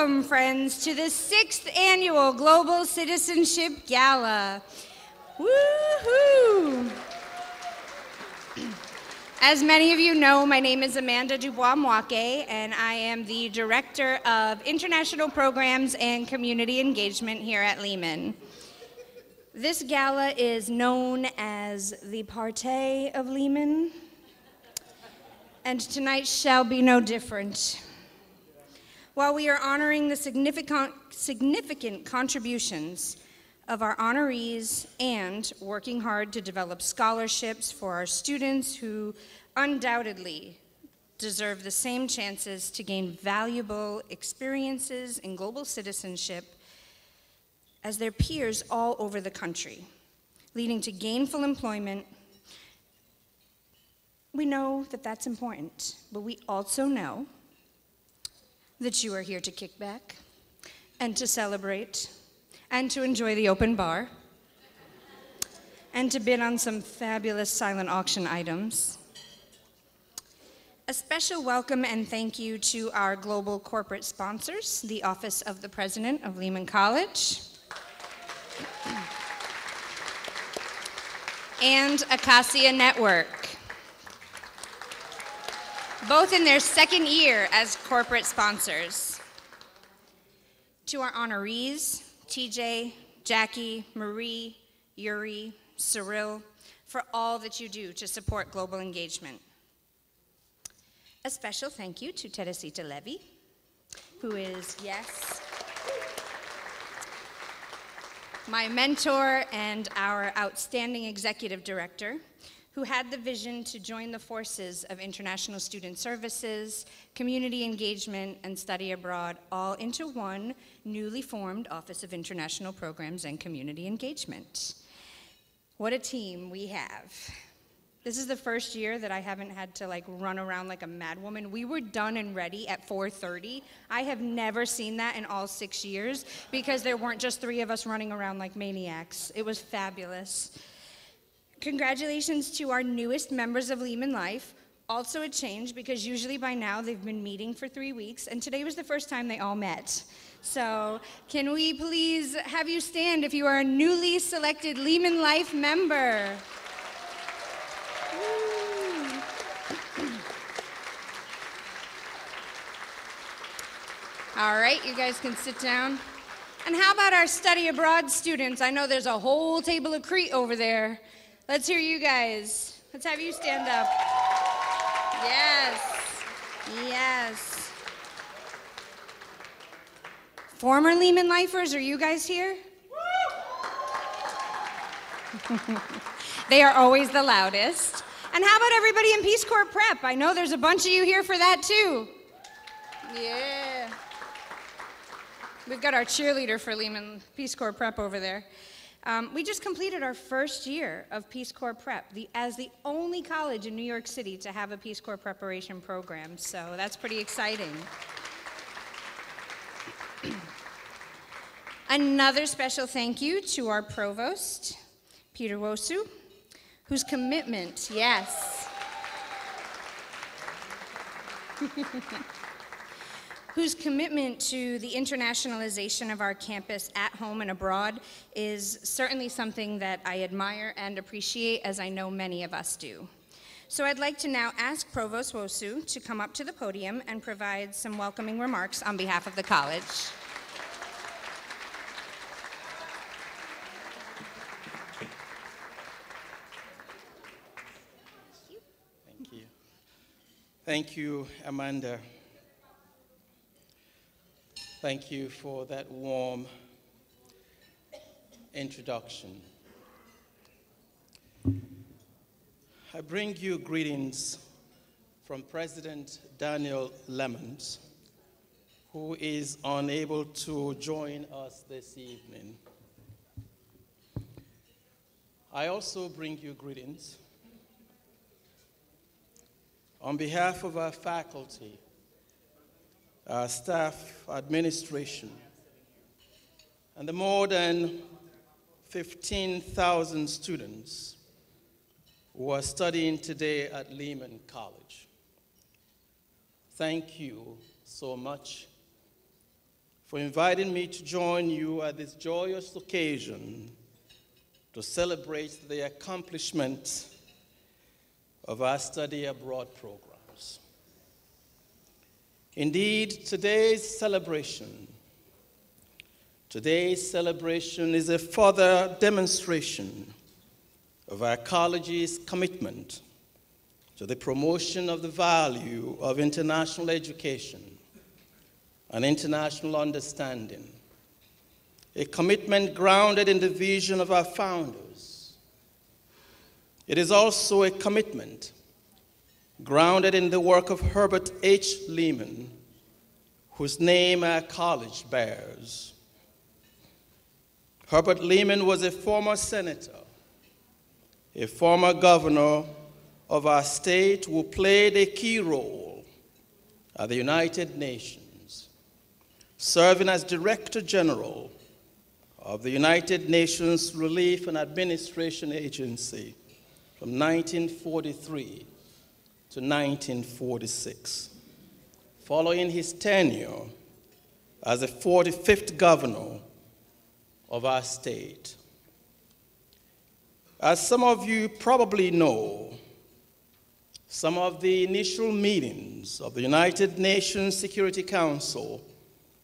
Welcome, friends, to the sixth annual Global Citizenship Gala. Woohoo! As many of you know, my name is Amanda Dubois Mwake, and I am the Director of International Programs and Community Engagement here at Lehman. This gala is known as the Partey of Lehman, and tonight shall be no different. While we are honoring the significant, significant contributions of our honorees and working hard to develop scholarships for our students who undoubtedly deserve the same chances to gain valuable experiences in global citizenship as their peers all over the country, leading to gainful employment. We know that that's important, but we also know that you are here to kick back and to celebrate and to enjoy the open bar and to bid on some fabulous silent auction items. A special welcome and thank you to our global corporate sponsors, the Office of the President of Lehman College, and Acacia Network both in their second year as corporate sponsors. To our honorees, TJ, Jackie, Marie, Yuri, Cyril, for all that you do to support global engagement. A special thank you to Teresita Levy, who is, yes, my mentor and our outstanding executive director, who had the vision to join the forces of international student services, community engagement, and study abroad all into one newly formed Office of International Programs and Community Engagement. What a team we have. This is the first year that I haven't had to like run around like a madwoman. We were done and ready at 4:30. I have never seen that in all 6 years because there weren't just 3 of us running around like maniacs. It was fabulous. Congratulations to our newest members of Lehman Life. Also a change because usually by now they've been meeting for three weeks, and today was the first time they all met. So, can we please have you stand if you are a newly selected Lehman Life member? All right, you guys can sit down. And how about our study abroad students? I know there's a whole table of Crete over there. Let's hear you guys. Let's have you stand up. Yes. Yes. Former Lehman Lifers, are you guys here? they are always the loudest. And how about everybody in Peace Corps Prep? I know there's a bunch of you here for that too. Yeah. We've got our cheerleader for Lehman Peace Corps Prep over there. Um, we just completed our first year of Peace Corps Prep the, as the only college in New York City to have a Peace Corps preparation program, so that's pretty exciting. Another special thank you to our provost, Peter Nwosu, whose commitment, yes, whose commitment to the internationalization of our campus at home and abroad is certainly something that I admire and appreciate, as I know many of us do. So I'd like to now ask Provost Nwosu to come up to the podium and provide some welcoming remarks on behalf of the college. Thank you. Thank you, Amanda. Thank you for that warm introduction. I bring you greetings from President Daniel Lemons, who is unable to join us this evening. I also bring you greetings. On behalf of our faculty, our staff, administration, and the more than 15,000 students who are studying today at Lehman College. Thank you so much for inviting me to join you at this joyous occasion to celebrate the accomplishment of our study abroad programs. Indeed, today's celebration Today's celebration is a further demonstration of our college's commitment to the promotion of the value of international education and international understanding, a commitment grounded in the vision of our founders. It is also a commitment grounded in the work of Herbert H. Lehman, whose name our college bears. Herbert Lehman was a former senator, a former governor of our state who played a key role at the United Nations, serving as Director General of the United Nations Relief and Administration Agency from 1943 to 1946. Following his tenure as the 45th governor of our state. As some of you probably know, some of the initial meetings of the United Nations Security Council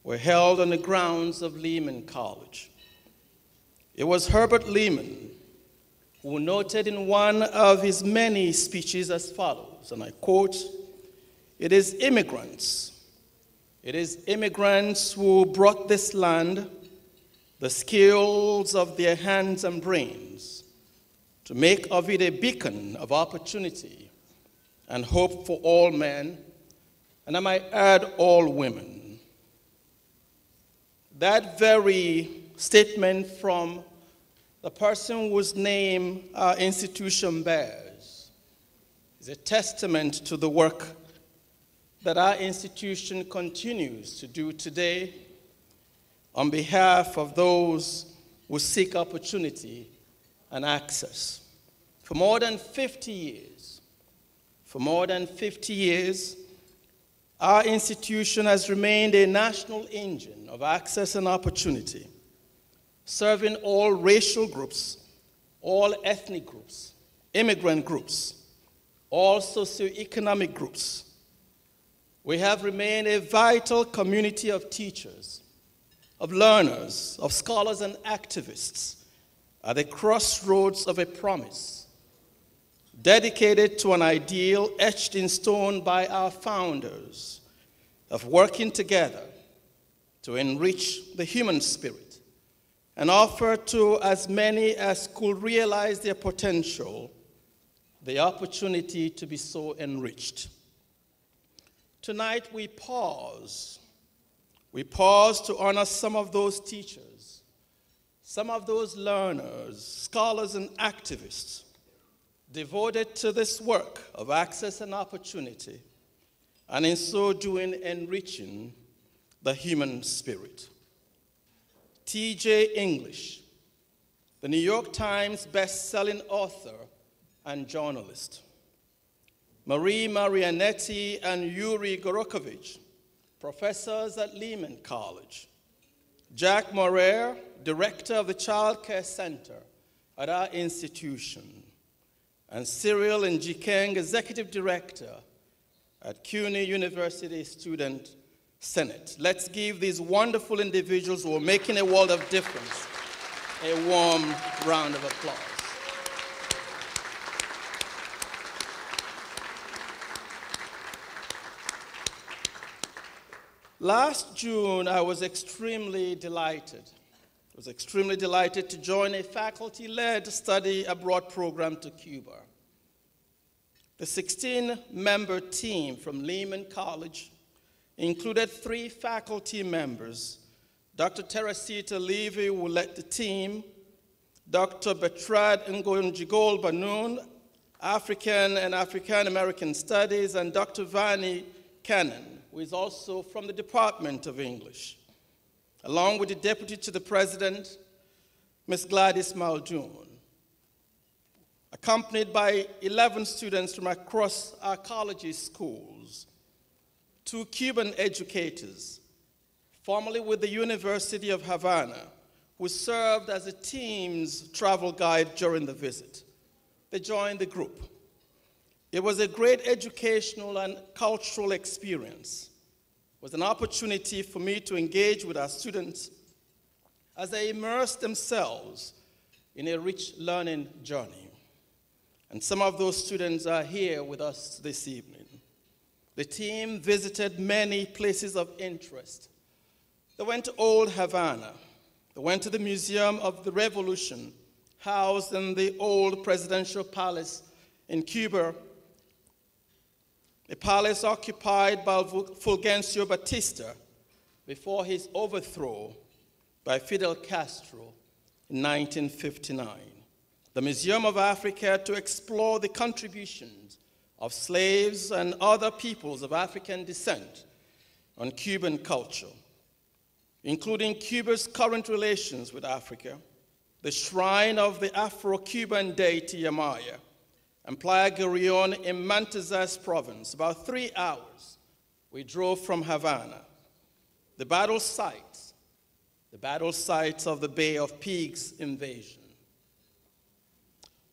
were held on the grounds of Lehman College. It was Herbert Lehman who noted in one of his many speeches as follows, and I quote, It is immigrants, it is immigrants who brought this land the skills of their hands and brains to make of it a beacon of opportunity and hope for all men, and I might add, all women. That very statement from the person whose name our institution bears is a testament to the work that our institution continues to do today on behalf of those who seek opportunity and access. For more than 50 years, for more than 50 years, our institution has remained a national engine of access and opportunity, serving all racial groups, all ethnic groups, immigrant groups, all socioeconomic groups. We have remained a vital community of teachers of learners, of scholars, and activists at the crossroads of a promise dedicated to an ideal etched in stone by our founders of working together to enrich the human spirit and offer to as many as could realize their potential the opportunity to be so enriched. Tonight we pause we pause to honor some of those teachers, some of those learners, scholars, and activists devoted to this work of access and opportunity, and in so doing, enriching the human spirit. T.J. English, the New York Times best-selling author and journalist. Marie Marianetti and Yuri Gorokhovich, professors at Lehman College, Jack Morer, director of the Child Care Center at our institution, and Cyril Njikeng, executive director at CUNY University Student Senate. Let's give these wonderful individuals who are making a world of difference a warm round of applause. Last June, I was extremely delighted. I was extremely delighted to join a faculty led study abroad program to Cuba. The 16 member team from Lehman College included three faculty members Dr. Teresita Levy, who led the team, Dr. Bertrand Ngonjigol Banoun, African and African American Studies, and Dr. Vani Kannan, who is also from the Department of English, along with the Deputy to the President, Ms. Gladys Muldoon, accompanied by 11 students from across our college's schools, two Cuban educators, formerly with the University of Havana, who served as a team's travel guide during the visit. They joined the group. It was a great educational and cultural experience. It was an opportunity for me to engage with our students as they immersed themselves in a rich learning journey. And some of those students are here with us this evening. The team visited many places of interest they went to Old Havana. They went to the Museum of the Revolution, housed in the old presidential palace in Cuba, a palace occupied by Fulgencio Batista before his overthrow by Fidel Castro in 1959. The Museum of Africa to explore the contributions of slaves and other peoples of African descent on Cuban culture including Cuba's current relations with Africa, the shrine of the Afro Cuban deity Yemaya, and Playa Girón in Matanzas province, about three hours. We drove from Havana. The battle sites, the battle sites of the Bay of Pigs invasion.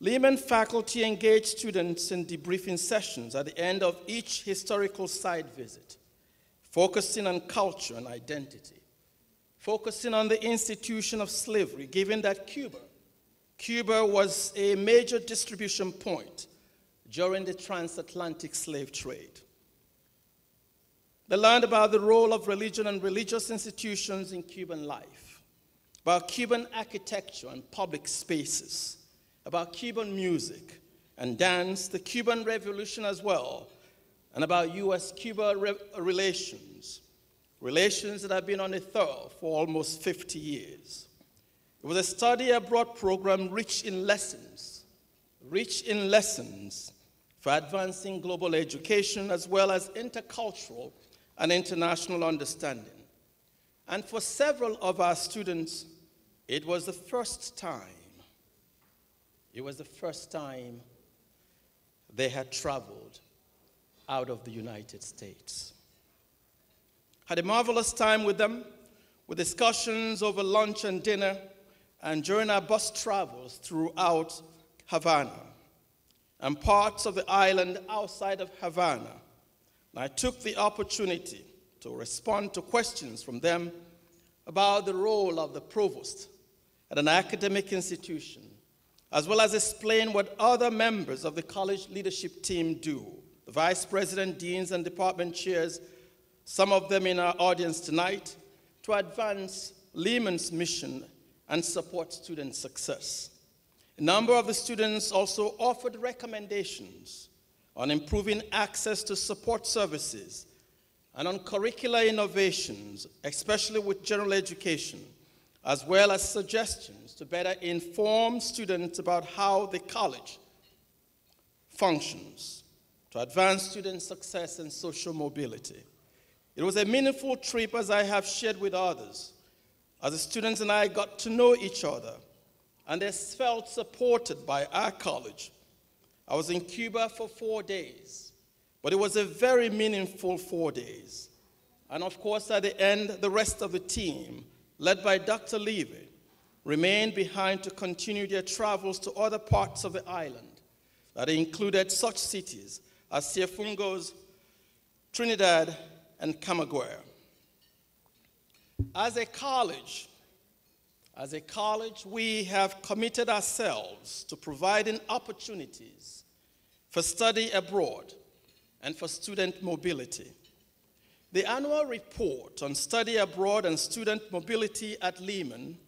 Lehman faculty engaged students in debriefing sessions at the end of each historical site visit, focusing on culture and identity focusing on the institution of slavery, given that Cuba, Cuba was a major distribution point during the transatlantic slave trade. They learned about the role of religion and religious institutions in Cuban life, about Cuban architecture and public spaces, about Cuban music and dance, the Cuban Revolution as well, and about US Cuba re relations relations that have been on a thaw for almost 50 years. It was a study abroad program rich in lessons, rich in lessons for advancing global education as well as intercultural and international understanding. And for several of our students, it was the first time, it was the first time they had traveled out of the United States. Had a marvelous time with them, with discussions over lunch and dinner, and during our bus travels throughout Havana and parts of the island outside of Havana. And I took the opportunity to respond to questions from them about the role of the provost at an academic institution, as well as explain what other members of the college leadership team do the vice president, deans, and department chairs some of them in our audience tonight, to advance Lehman's mission and support student success. A number of the students also offered recommendations on improving access to support services and on curricular innovations, especially with general education, as well as suggestions to better inform students about how the college functions to advance student success and social mobility. It was a meaningful trip as I have shared with others, as the students and I got to know each other and they felt supported by our college. I was in Cuba for four days, but it was a very meaningful four days. And of course, at the end, the rest of the team, led by Dr. Levy, remained behind to continue their travels to other parts of the island that included such cities as Cienfuegos, Trinidad, and Camagüey. As a college, as a college, we have committed ourselves to providing opportunities for study abroad and for student mobility. The annual report on study abroad and student mobility at Lehman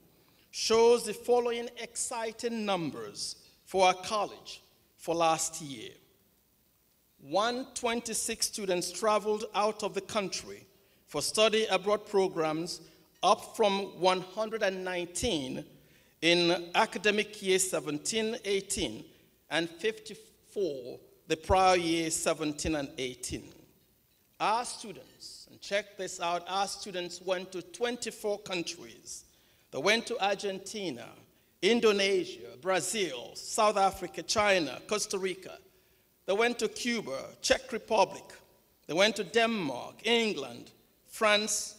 shows the following exciting numbers for our college for last year. 126 students traveled out of the country for study abroad programs, up from 119 in academic year 17 18 and 54 the prior year 17 and 18. Our students, and check this out, our students went to 24 countries. They went to Argentina, Indonesia, Brazil, South Africa, China, Costa Rica. They went to Cuba, Czech Republic. They went to Denmark, England, France,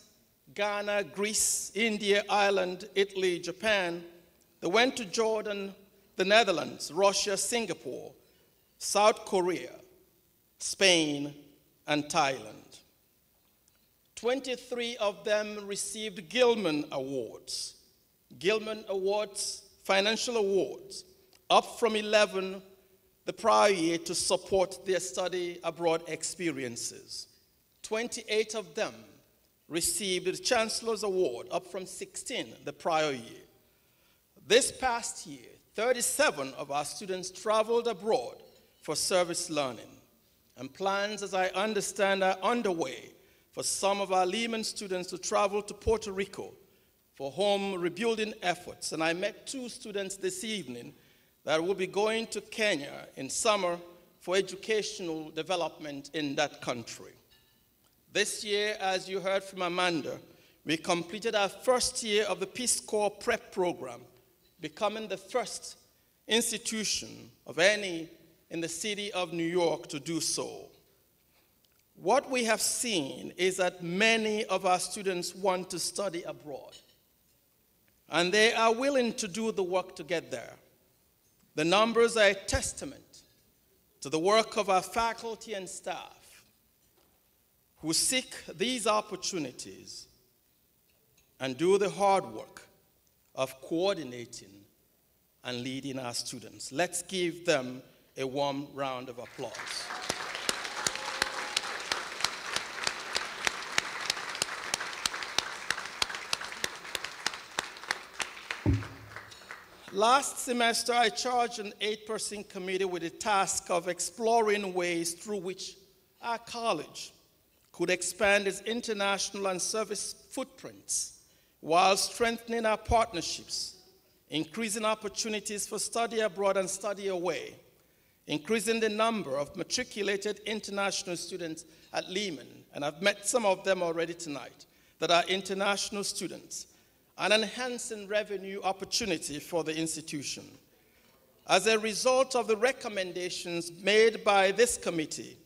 Ghana, Greece, India, Ireland, Italy, Japan. They went to Jordan, the Netherlands, Russia, Singapore, South Korea, Spain, and Thailand. 23 of them received Gilman Awards. Gilman Awards, financial awards, up from 11 the prior year to support their study abroad experiences. 28 of them received the Chancellor's Award, up from 16 the prior year. This past year, 37 of our students traveled abroad for service learning, and plans, as I understand, are underway for some of our Lehman students to travel to Puerto Rico for home rebuilding efforts. And I met two students this evening that will be going to Kenya in summer for educational development in that country. This year, as you heard from Amanda, we completed our first year of the Peace Corps prep program, becoming the first institution of any in the city of New York to do so. What we have seen is that many of our students want to study abroad, and they are willing to do the work to get there. The numbers are a testament to the work of our faculty and staff who seek these opportunities and do the hard work of coordinating and leading our students. Let's give them a warm round of applause. Last semester, I charged an eight person committee with the task of exploring ways through which our college could expand its international and service footprints while strengthening our partnerships, increasing opportunities for study abroad and study away, increasing the number of matriculated international students at Lehman, and I've met some of them already tonight, that are international students, and enhancing revenue opportunity for the institution. As a result of the recommendations made by this committee,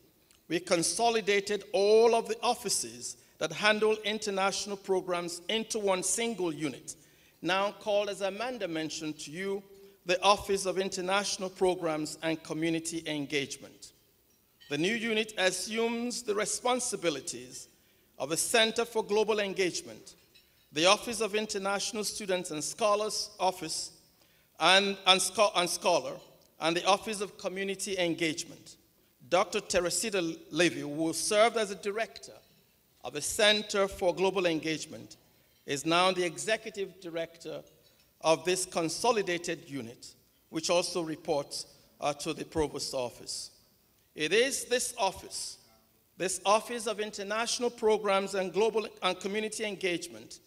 we consolidated all of the offices that handle international programs into one single unit, now called, as Amanda mentioned to you, the Office of International Programs and Community Engagement. The new unit assumes the responsibilities of the Center for Global Engagement, the Office of International Students and Scholars Office, and, and, and Scholar, and the Office of Community Engagement. Dr. Teresita Levy, who served as a director of the Center for Global Engagement, is now the executive director of this consolidated unit, which also reports uh, to the Provost Office. It is this office, this Office of International Programs and Global and Community Engagement,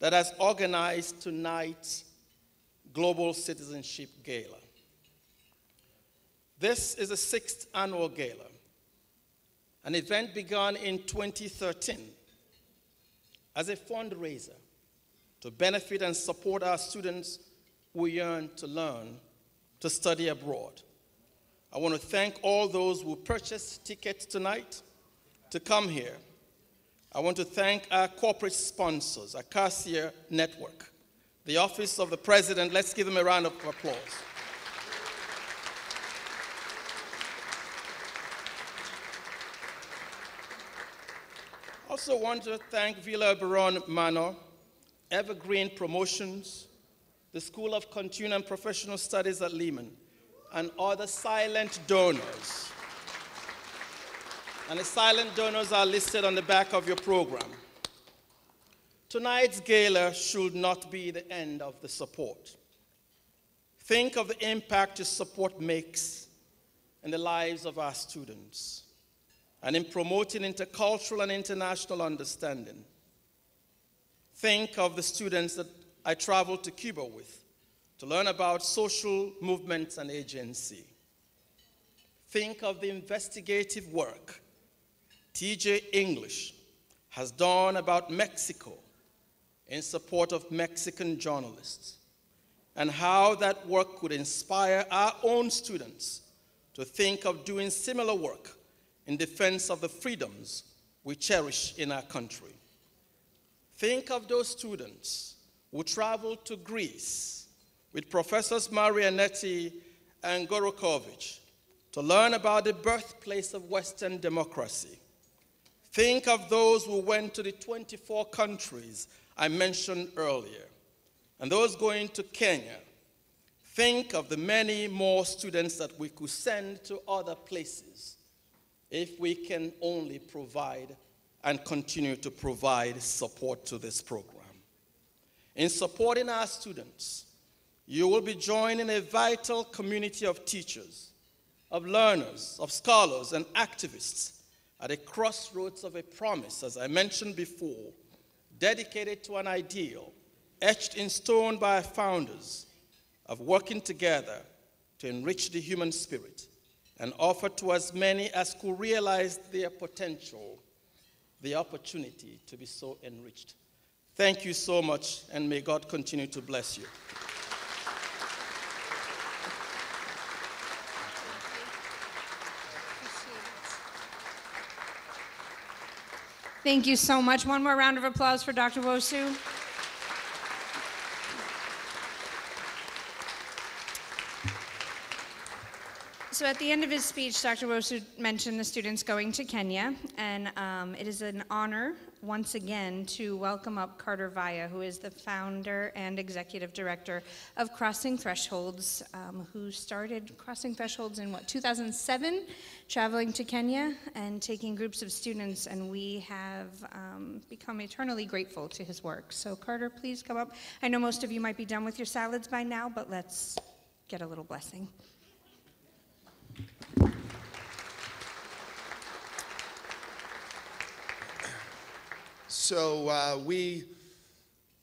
that has organized tonight's Global Citizenship Gala. This is the sixth annual gala, an event begun in 2013 as a fundraiser to benefit and support our students who yearn to learn to study abroad. I want to thank all those who purchased tickets tonight to come here. I want to thank our corporate sponsors, Acacia Network, the Office of the President. Let's give them a round of applause. I also want to thank Villa Barone Manor Evergreen Promotions, the School of Continuing Professional Studies at Lehman, and other silent donors. And the silent donors are listed on the back of your program. Tonight's gala should not be the end of the support. Think of the impact your support makes in the lives of our students. and in promoting intercultural and international understanding. Think of the students that I traveled to Cuba with to learn about social movements and agency. Think of the investigative work TJ English has done about Mexico in support of Mexican journalists and how that work could inspire our own students to think of doing similar work in defense of the freedoms we cherish in our country. Think of those students who traveled to Greece with Professors Marianetti and Gorokhovich to learn about the birthplace of Western democracy. Think of those who went to the 24 countries I mentioned earlier and those going to Kenya. Think of the many more students that we could send to other places if we can only provide and continue to provide support to this program. In supporting our students, you will be joining a vital community of teachers, of learners, of scholars, and activists at a crossroads of a promise, as I mentioned before, dedicated to an ideal etched in stone by our founders of working together to enrich the human spirit and offer to as many as could realize their potential the opportunity to be so enriched. Thank you so much, and may God continue to bless you. Thank you so much. One more round of applause for Dr. Nwosu. So at the end of his speech, Dr. Nwosu mentioned the students going to Kenya, and um, it is an honor once again to welcome up Carter Vaya, who is the founder and executive director of Crossing Thresholds, um, who started Crossing Thresholds in what 2007, traveling to Kenya and taking groups of students, and we have um, become eternally grateful to his work. So Carter, please come up. I know most of you might be done with your salads by now, but let's get a little blessing. So uh, we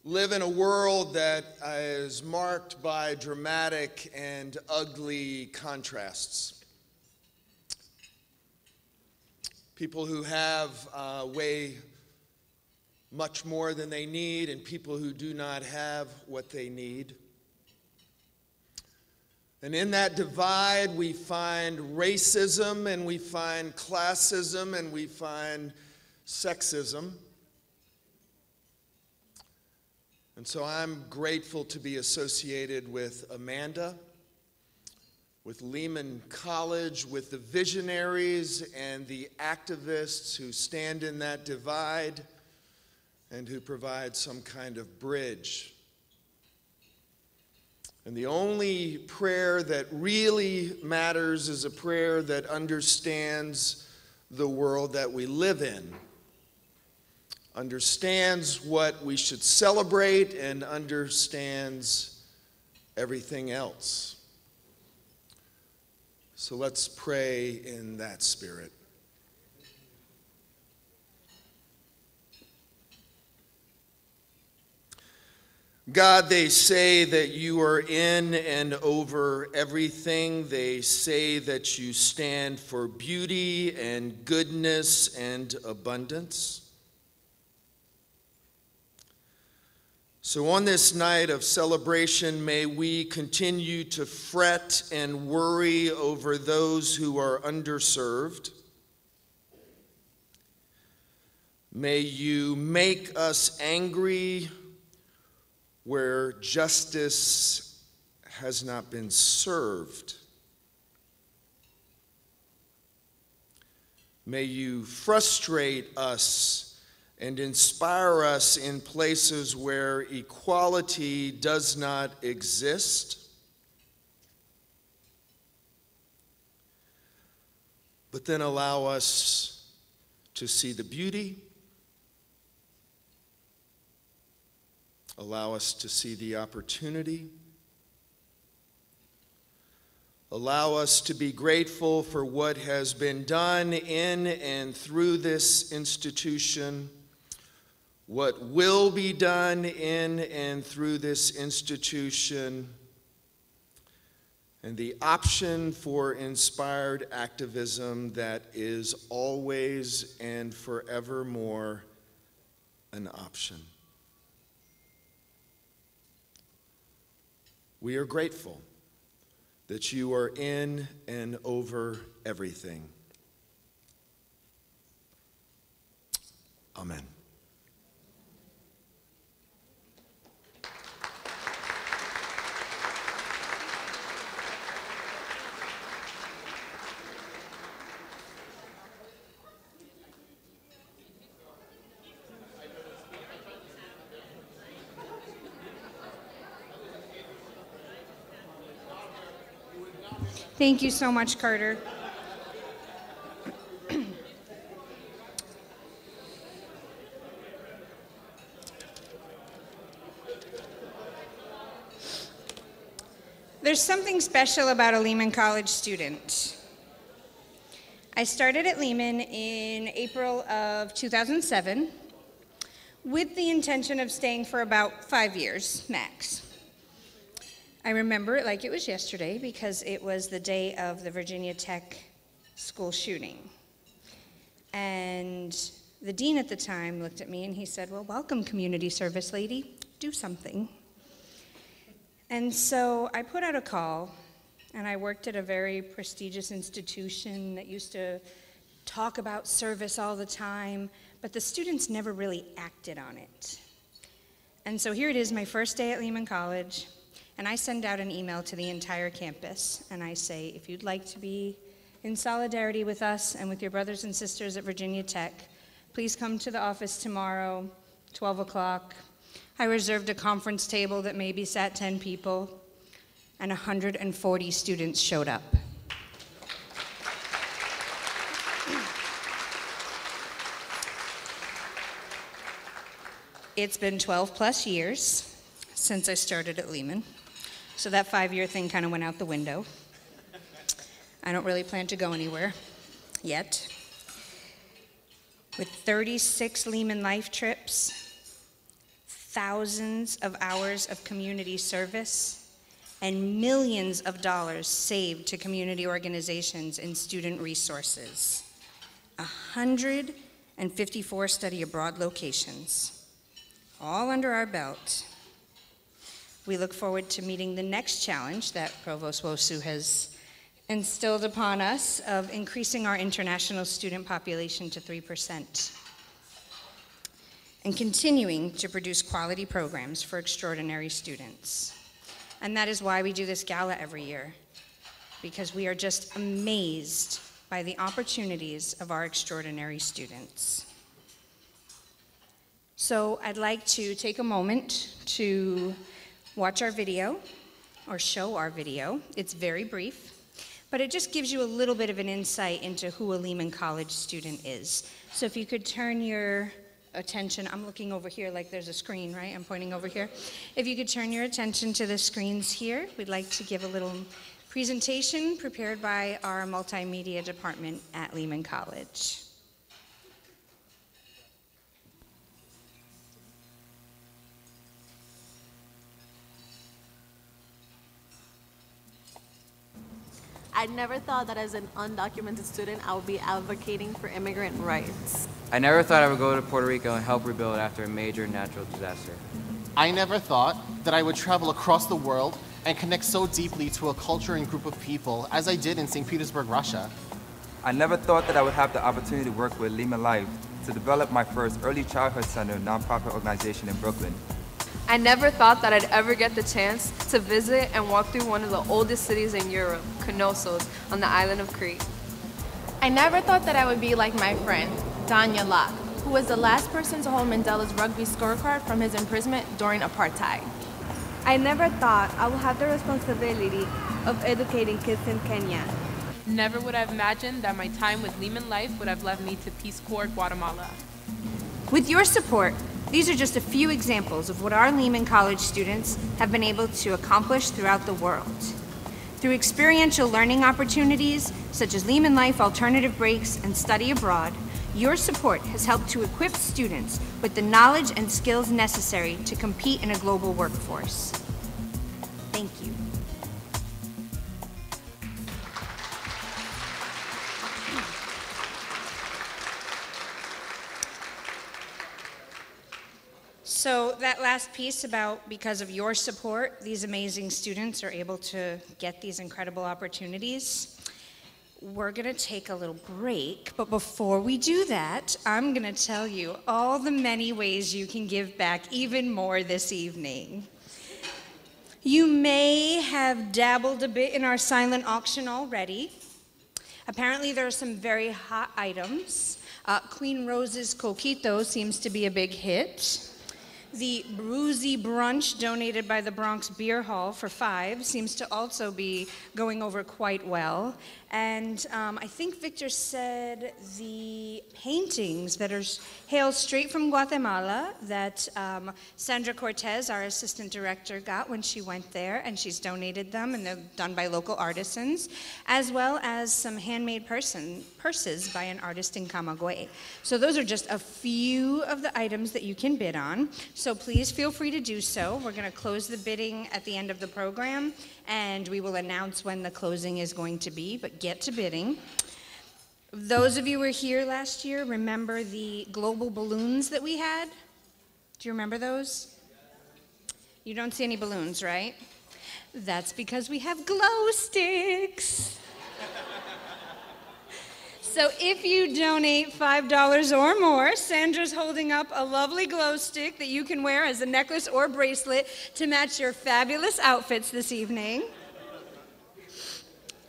live in a world that is marked by dramatic and ugly contrasts. People who have uh, way much more than they need, and people who do not have what they need. And in that divide, we find racism, and we find classism, and we find sexism. And so I'm grateful to be associated with Amanda, with Lehman College, with the visionaries and the activists who stand in that divide and who provide some kind of bridge. And the only prayer that really matters is a prayer that understands the world that we live in understands what we should celebrate and understands everything else. So let's pray in that spirit. God, they say that you are in and over everything. They say that you stand for beauty and goodness and abundance. So, on this night of celebration, may we continue to fret and worry over those who are underserved. May you make us angry where justice has not been served. May you frustrate us and inspire us in places where equality does not exist. But then allow us to see the beauty, allow us to see the opportunity, Allow us to be grateful for what has been done in and through this institution, what will be done in and through this institution, and the option for inspired activism that is always and forevermore an option. We are grateful that you are in and over everything. Amen. Thank you so much, Carter. There's something special about a Lehman College student. I started at Lehman in April of 2007 with the intention of staying for about five years max. I remember it like it was yesterday because it was the day of the Virginia Tech school shooting. And the dean at the time looked at me and he said, Well, welcome, community service lady. Do something. And so I put out a call, and I worked at a very prestigious institution that used to talk about service all the time, but the students never really acted on it. And so here it is, my first day at Lehman College, and I send out an email to the entire campus, and I say, if you'd like to be in solidarity with us and with your brothers and sisters at Virginia Tech, please come to the office tomorrow, 12 o'clock. I reserved a conference table that maybe sat 10 people, and 140 students showed up. It's been 12 plus years since I started at Lehman, so that five year thing kind of went out the window. I don't really plan to go anywhere yet. With 36 Lehman Life trips, thousands of hours of community service, and millions of dollars saved to community organizations and student resources. 154 study abroad locations, all under our belt. We look forward to meeting the next challenge that Provost Nwosu has instilled upon us of increasing our international student population to 3% and continuing to produce quality programs for extraordinary students. And that is why we do this gala every year, because we are just amazed by the opportunities of our extraordinary students. So I'd like to take a moment to watch our video or show our video. It's very brief, but it just gives you a little bit of an insight into who a Lehman College student is. So if you could turn your attention, I'm looking over here like there's a screen, right? I'm pointing over here. If you could turn your attention to the screens here, we'd like to give a little presentation prepared by our multimedia department at Lehman College. I never thought that as an undocumented student, I would be advocating for immigrant rights. I never thought I would go to Puerto Rico and help rebuild after a major natural disaster. I never thought that I would travel across the world and connect so deeply to a culture and group of people as I did in St. Petersburg, Russia. I never thought that I would have the opportunity to work with Lehman Life to develop my first early childhood center nonprofit organization in Brooklyn. I never thought that I'd ever get the chance to visit and walk through one of the oldest cities in Europe, Knossos, on the island of Crete. I never thought that I would be like my friend, Danya Locke, who was the last person to hold Mandela's rugby scorecard from his imprisonment during apartheid. I never thought I would have the responsibility of educating kids in Kenya. Never would I have imagined that my time with Lehman Life would have led me to Peace Corps Guatemala. With your support, these are just a few examples of what our Lehman College students have been able to accomplish throughout the world. Through experiential learning opportunities, such as Lehman Life Alternative Breaks and Study Abroad, your support has helped to equip students with the knowledge and skills necessary to compete in a global workforce. Thank you. So that last piece about because of your support, these amazing students are able to get these incredible opportunities. We're going to take a little break, but before we do that, I'm going to tell you all the many ways you can give back even more this evening. You may have dabbled a bit in our silent auction already. Apparently, there are some very hot items. Uh, Queen Rose's Coquito seems to be a big hit. The Bruzy Brunch donated by the Bronx Beer Hall for five seems to also be going over quite well. And um, I think Victor said the paintings that are hail straight from Guatemala that um, Sandra Cortez, our assistant director, got when she went there, and she's donated them, and they're done by local artisans, as well as some handmade person, purses by an artist in Camagüey. So those are just a few of the items that you can bid on. So please feel free to do so. We're going to close the bidding at the end of the program, and we will announce when the closing is going to be, but get to bidding. Those of you who were here last year remember the global balloons that we had? Do you remember those? You don't see any balloons, right? That's because we have glow sticks. So if you donate $5 or more, Sandra's holding up a lovely glow stick that you can wear as a necklace or bracelet to match your fabulous outfits this evening.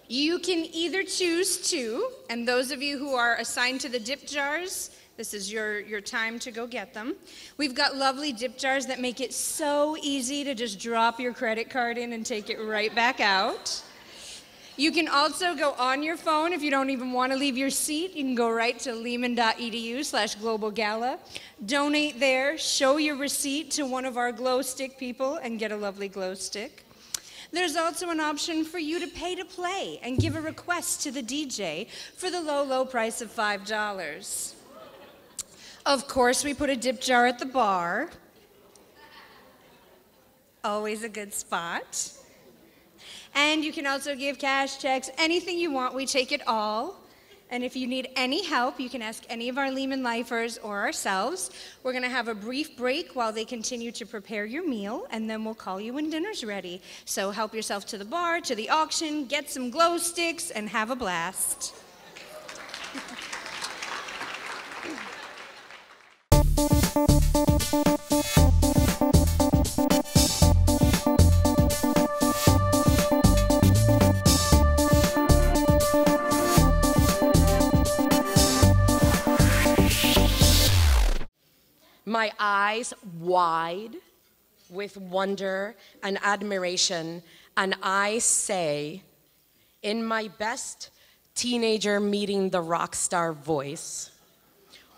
You can either choose to, and those of you who are assigned to the dip jars, this is your, your time to go get them. We've got lovely dip jars that make it so easy to just drop your credit card in and take it right back out. You can also go on your phone if you don't even want to leave your seat. You can go right to lehman.edu slash global gala. Donate there, show your receipt to one of our glow stick people, and get a lovely glow stick. There's also an option for you to pay to play and give a request to the DJ for the low, low price of $5. Of course, we put a dip jar at the bar. Always a good spot. And you can also give cash, checks, anything you want. We take it all. And if you need any help, you can ask any of our Lehman Lifers or ourselves. We're going to have a brief break while they continue to prepare your meal, and then we'll call you when dinner's ready. So help yourself to the bar, to the auction, get some glow sticks, and have a blast. my eyes wide with wonder and admiration, and I say, in my best teenager meeting the rock star voice,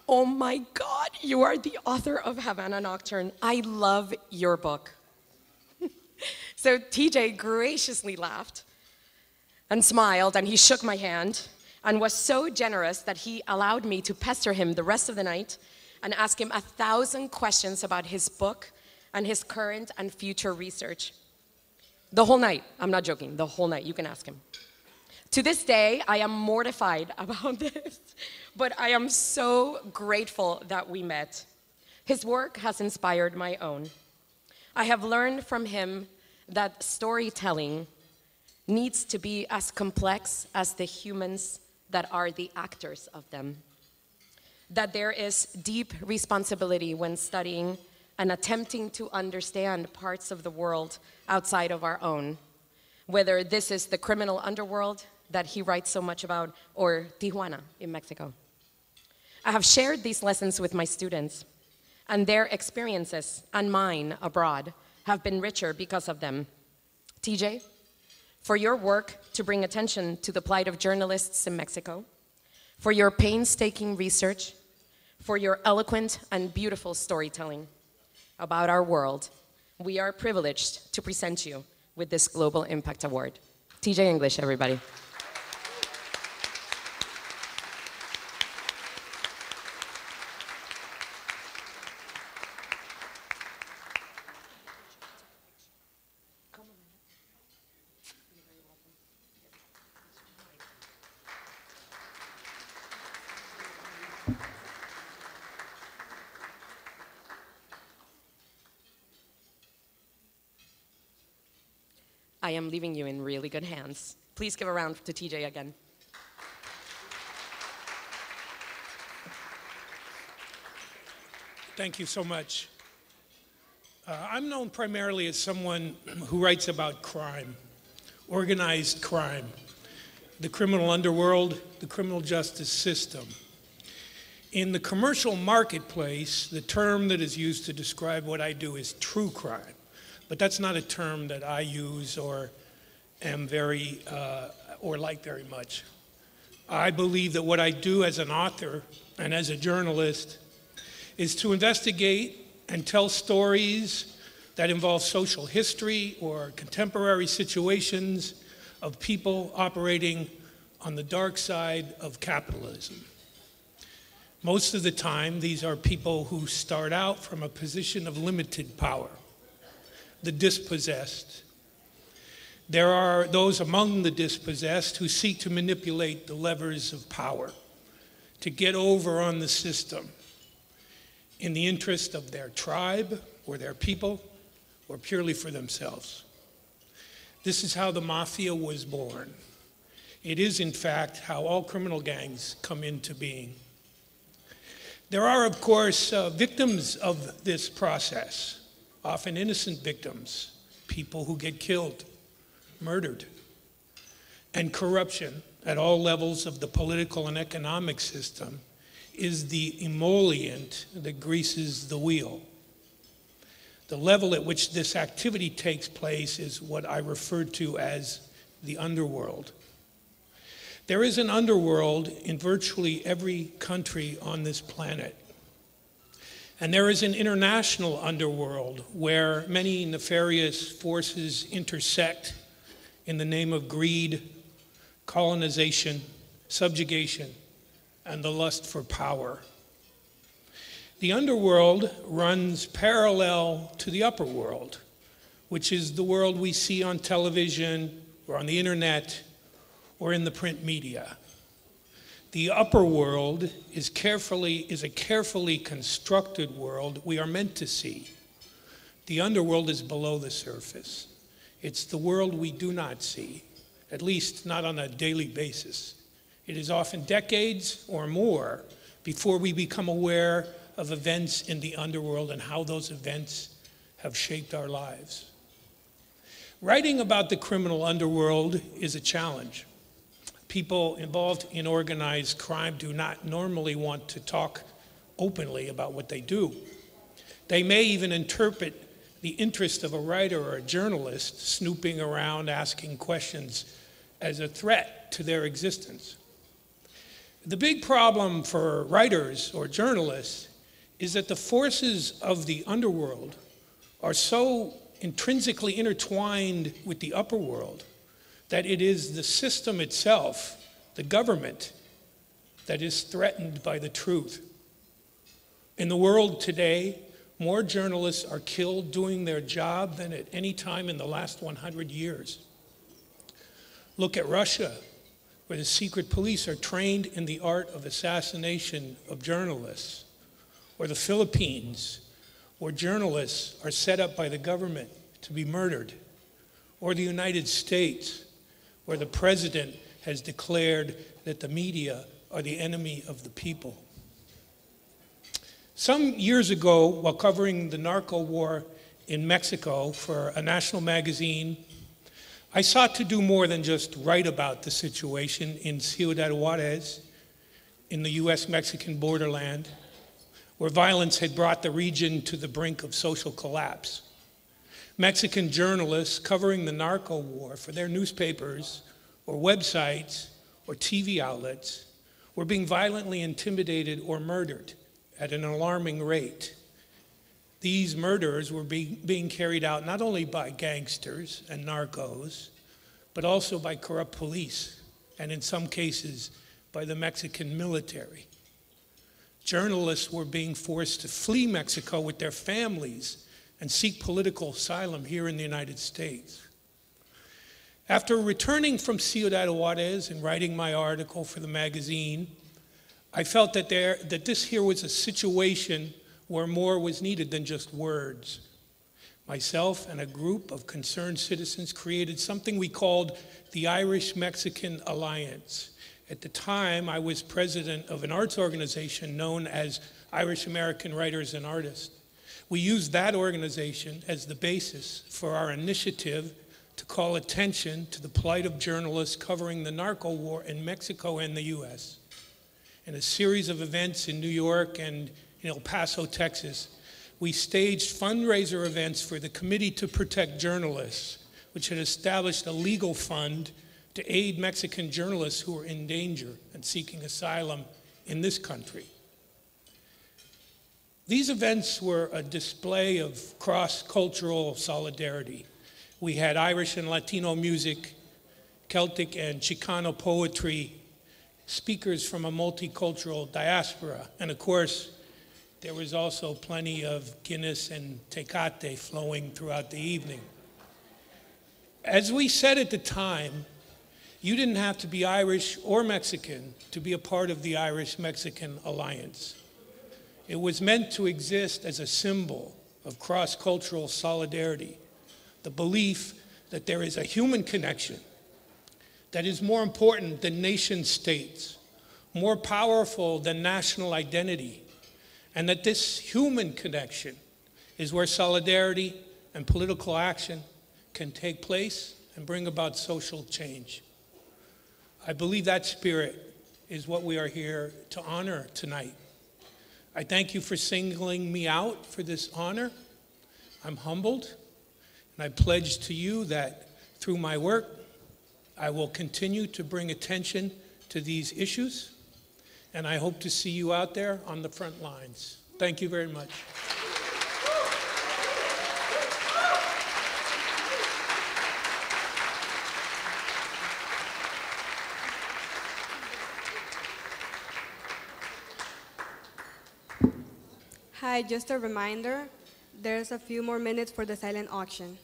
Oh my God, you are the author of Havana Nocturne. I love your book. so TJ graciously laughed and smiled, and he shook my hand and was so generous that he allowed me to pester him the rest of the night and ask him a thousand questions about his book and his current and future research. The whole night, I'm not joking, the whole night, you can ask him. To this day, I am mortified about this, but I am so grateful that we met. His work has inspired my own. I have learned from him that storytelling needs to be as complex as the humans that are the actors of them that there is deep responsibility when studying and attempting to understand parts of the world outside of our own, whether this is the criminal underworld that he writes so much about or Tijuana in Mexico. I have shared these lessons with my students, and their experiences and mine abroad have been richer because of them. TJ, for your work to bring attention to the plight of journalists in Mexico, for your painstaking research, for your eloquent and beautiful storytelling about our world. We are privileged to present you with this Global Impact Award. TJ English, everybody. I am leaving you in really good hands. Please give a round to TJ again. Thank you so much. Uh, I'm known primarily as someone who writes about crime, organized crime, the criminal underworld, the criminal justice system. In the commercial marketplace, the term that is used to describe what I do is true crime. But that's not a term that I use or am very, uh, or like very much. I believe that what I do as an author and as a journalist is to investigate and tell stories that involve social history or contemporary situations of people operating on the dark side of capitalism. Most of the time, these are people who start out from a position of limited power, the dispossessed. There are those among the dispossessed who seek to manipulate the levers of power to get over on the system in the interest of their tribe or their people or purely for themselves. This is how the mafia was born. It is, in fact, how all criminal gangs come into being. There are, of course, uh, victims of this process, often innocent victims, people who get killed, murdered, and corruption at all levels of the political and economic system is the emollient that greases the wheel. The level at which this activity takes place is what I refer to as the underworld. There is an underworld in virtually every country on this planet. And there is an international underworld where many nefarious forces intersect in the name of greed, colonization, subjugation, and the lust for power. The underworld runs parallel to the upper world, which is the world we see on television or on the internet or in the print media. The upper world is carefully is a carefully constructed world we are meant to see. The underworld is below the surface. It's the world we do not see, at least not on a daily basis. It is often decades or more before we become aware of events in the underworld and how those events have shaped our lives. Writing about the criminal underworld is a challenge. People involved in organized crime do not normally want to talk openly about what they do. They may even interpret the interest of a writer or a journalist snooping around asking questions as a threat to their existence. The big problem for writers or journalists is that the forces of the underworld are so intrinsically intertwined with the upper world that it is the system itself, the government, that is threatened by the truth. In the world today, more journalists are killed doing their job than at any time in the last 100 years. Look at Russia, where the secret police are trained in the art of assassination of journalists, or the Philippines, where journalists are set up by the government to be murdered, or the United States, where the president has declared that the media are the enemy of the people. Some years ago, while covering the narco war in Mexico for a national magazine I sought to do more than just write about the situation in Ciudad Juarez, in the US Mexican borderland, where violence had brought the region to the brink of social collapse. Mexican journalists covering the narco war for their newspapers or websites or TV outlets were being violently intimidated or murdered at an alarming rate. These murders were being, being carried out not only by gangsters and narcos, but also by corrupt police, and in some cases, by the Mexican military. Journalists were being forced to flee Mexico with their families and seek political asylum here in the United States. After returning from Ciudad Juarez and writing my article for the magazine, I felt that, there, that this here was a situation where more was needed than just words. Myself and a group of concerned citizens created something we called the Irish Mexican Alliance. At the time, I was president of an arts organization known as Irish American Writers and Artists. We used that organization as the basis for our initiative to call attention to the plight of journalists covering the narco war in Mexico and the US. In a series of events in New York and in El Paso, Texas, we staged fundraiser events for the Committee to Protect Journalists, which had established a legal fund to aid Mexican journalists who were in danger and seeking asylum in this country. These events were a display of cross cultural solidarity. We had Irish and Latino music, Celtic and Chicano poetry, speakers from a multicultural diaspora, and of course, there was also plenty of Guinness and Tecate flowing throughout the evening. As we said at the time, you didn't have to be Irish or Mexican to be a part of the Irish Mexican Alliance. It was meant to exist as a symbol of cross cultural solidarity, the belief that there is a human connection that is more important than nation states, more powerful than national identity, and that this human connection is where solidarity and political action can take place and bring about social change. I believe that spirit is what we are here to honor tonight. I thank you for singling me out for this honor. I'm humbled, and I pledge to you that through my work, I will continue to bring attention to these issues, and I hope to see you out there on the front lines. Thank you very much. Hi, just a reminder, there's a few more minutes for the silent auction.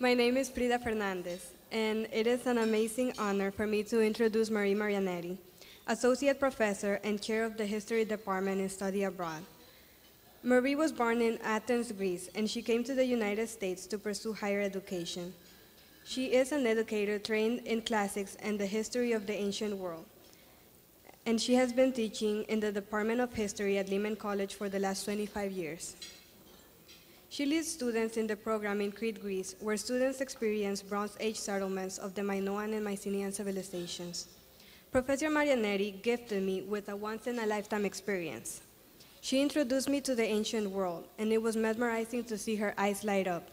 My name is Frida Fernandez, and it is an amazing honor for me to introduce Marie Marianetti, Associate Professor and Chair of the History Department in Study Abroad. Marie was born in Athens, Greece, and she came to the United States to pursue higher education. She is an educator trained in classics and the history of the ancient world and she has been teaching in the Department of History at Lehman College for the last 25 years. She leads students in the program in Crete, Greece, where students experience Bronze Age settlements of the Minoan and Mycenaean civilizations. Professor Marianetti gifted me with a once-in-a-lifetime experience. She introduced me to the ancient world, and it was mesmerizing to see her eyes light up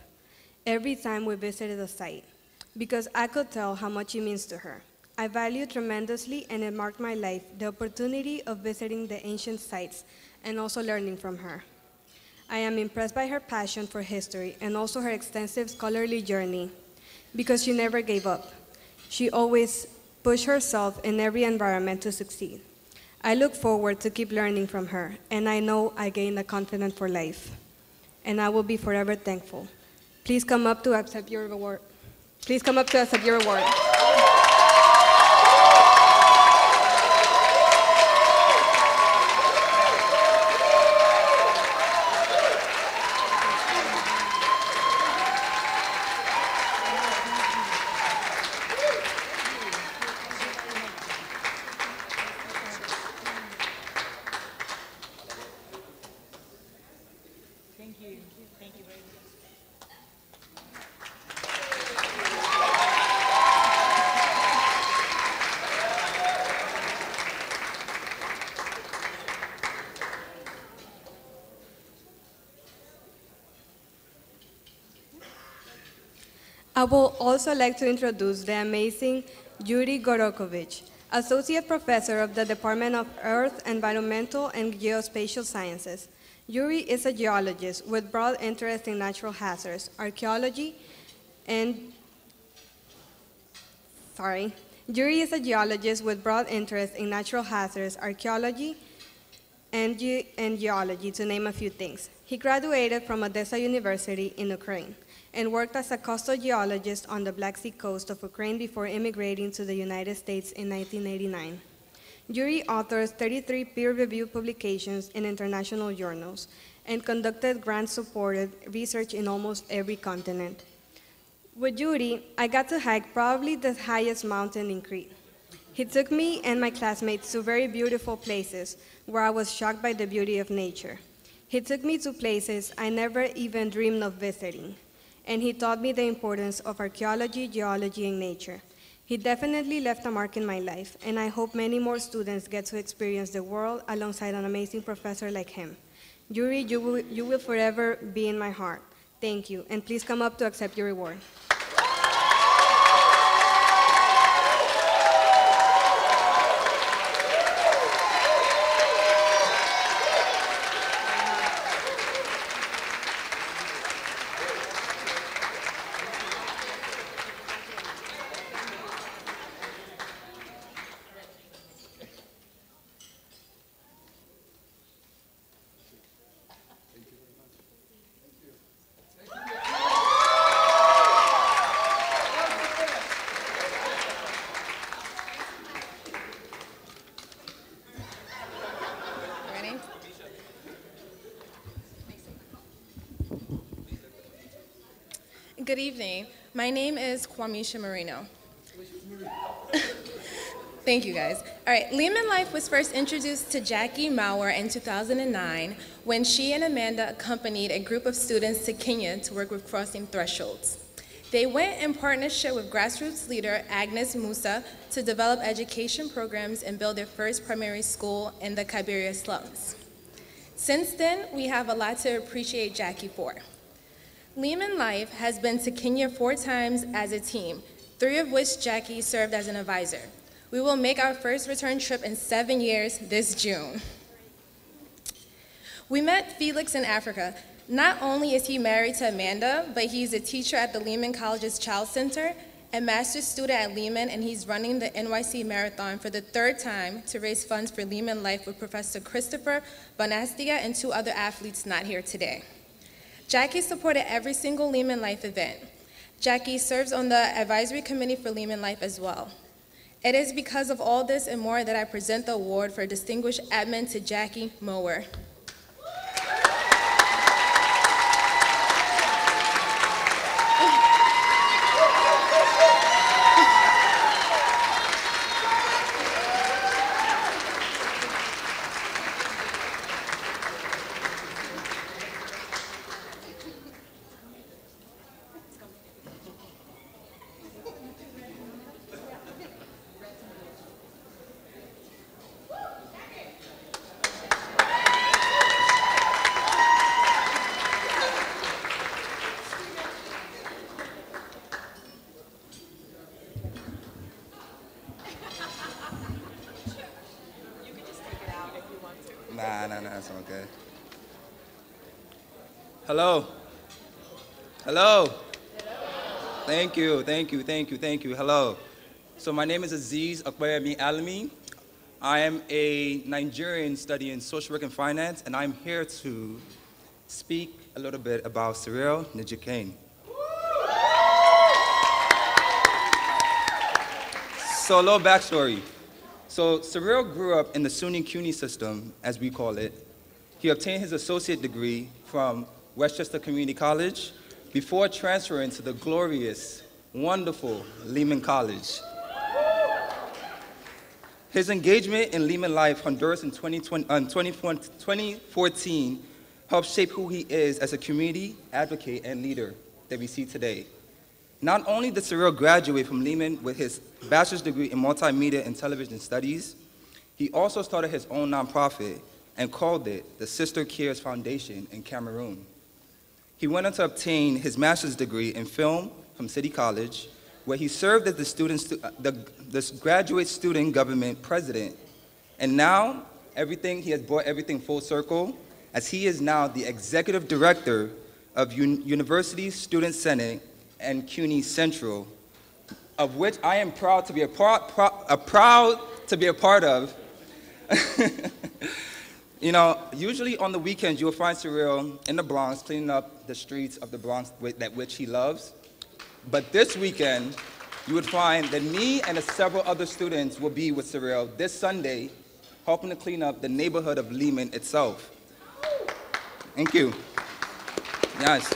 every time we visited a site, because I could tell how much it means to her. I value tremendously, and it marked my life, the opportunity of visiting the ancient sites and also learning from her. I am impressed by her passion for history and also her extensive scholarly journey because she never gave up. She always pushed herself in every environment to succeed. I look forward to keep learning from her, and I know I gain a confidence for life. And I will be forever thankful. Please come up to accept your reward. Please come up to accept your reward. I would also like to introduce the amazing Yuri Gorokhovich, Associate Professor of the Department of Earth, Environmental, and Geospatial Sciences. Yuri is a geologist with broad interest in natural hazards, archaeology, and sorry, Yuri is a geologist with broad interest in natural hazards, archaeology, and, ge- and geology, to name a few things. He graduated from Odessa University in Ukraine and worked as a coastal geologist on the Black Sea coast of Ukraine before immigrating to the United States in 1989. Yuri authors 33 peer-reviewed publications in international journals and conducted grant-supported research in almost every continent. With Yuri, I got to hike probably the highest mountain in Crete. He took me and my classmates to very beautiful places where I was shocked by the beauty of nature. He took me to places I never even dreamed of visiting, and he taught me the importance of archaeology, geology, and nature. He definitely left a mark in my life, and I hope many more students get to experience the world alongside an amazing professor like him. Yuri, you will, you will forever be in my heart. Thank you, and please come up to accept your reward. Ready? Good evening. My name is Kwamisha Marino. Thank you guys. All right, Lehman Life was first introduced to Jackie Mauer in 2009 when she and Amanda accompanied a group of students to Kenya to work with Crossing Thresholds. They went in partnership with grassroots leader Agnes Musa to develop education programs and build their first primary school in the Kibera slums. Since then, we have a lot to appreciate Jackie for. Lehman Life has been to Kenya four times as a team, three of which Jackie served as an advisor. We will make our first return trip in seven years this June. We met Felix in Africa. Not only is he married to Amanda, but he's a teacher at the Lehman College's Child Center, a master's student at Lehman, and he's running the NYC Marathon for the third time to raise funds for Lehman Life with Professor Christopher Bonastia and two other athletes not here today. Jackie supported every single Lehman Life event. Jackie serves on the advisory committee for Lehman Life as well. It is because of all this and more that I present the award for Distinguished Admin to Jackie Mower. Nah, nah, nah, it's okay. Hello. Hello. Thank you, thank you, thank you. Hello. So my name is Aziz Akbayami Alami. I am a Nigerian studying social work and finance, and I'm here to speak a little bit about Cyril Nijikane. So a little backstory. So Cyril grew up in the SUNY CUNY system, as we call it. He obtained his associate degree from Westchester Community College before transferring to the glorious, wonderful Lehman College. His engagement in Lehman Life Honduras in 2020, uh, 2020 2014 helped shape who he is as a community advocate and leader that we see today. Not only did Cyril graduate from Lehman with his bachelor's degree in multimedia and television studies, he also started his own nonprofit and called it the Sister Cares Foundation in Cameroon. He went on to obtain his master's degree in film from City College, where he served as the, student stu- uh, the, the graduate student government president. And now, everything, he has brought everything full circle, as he is now the executive director of Un- University Student Senate and CUNY Central, of which I am proud to be a, pro- pro- a proud to be a part of. you know, usually on the weekends you'll find Cyril in the Bronx cleaning up the streets of the Bronx that which he loves. But this weekend, you would find that me and several other students will be with Cyril this Sunday, helping to clean up the neighborhood of Lehman itself. Thank you. Yes.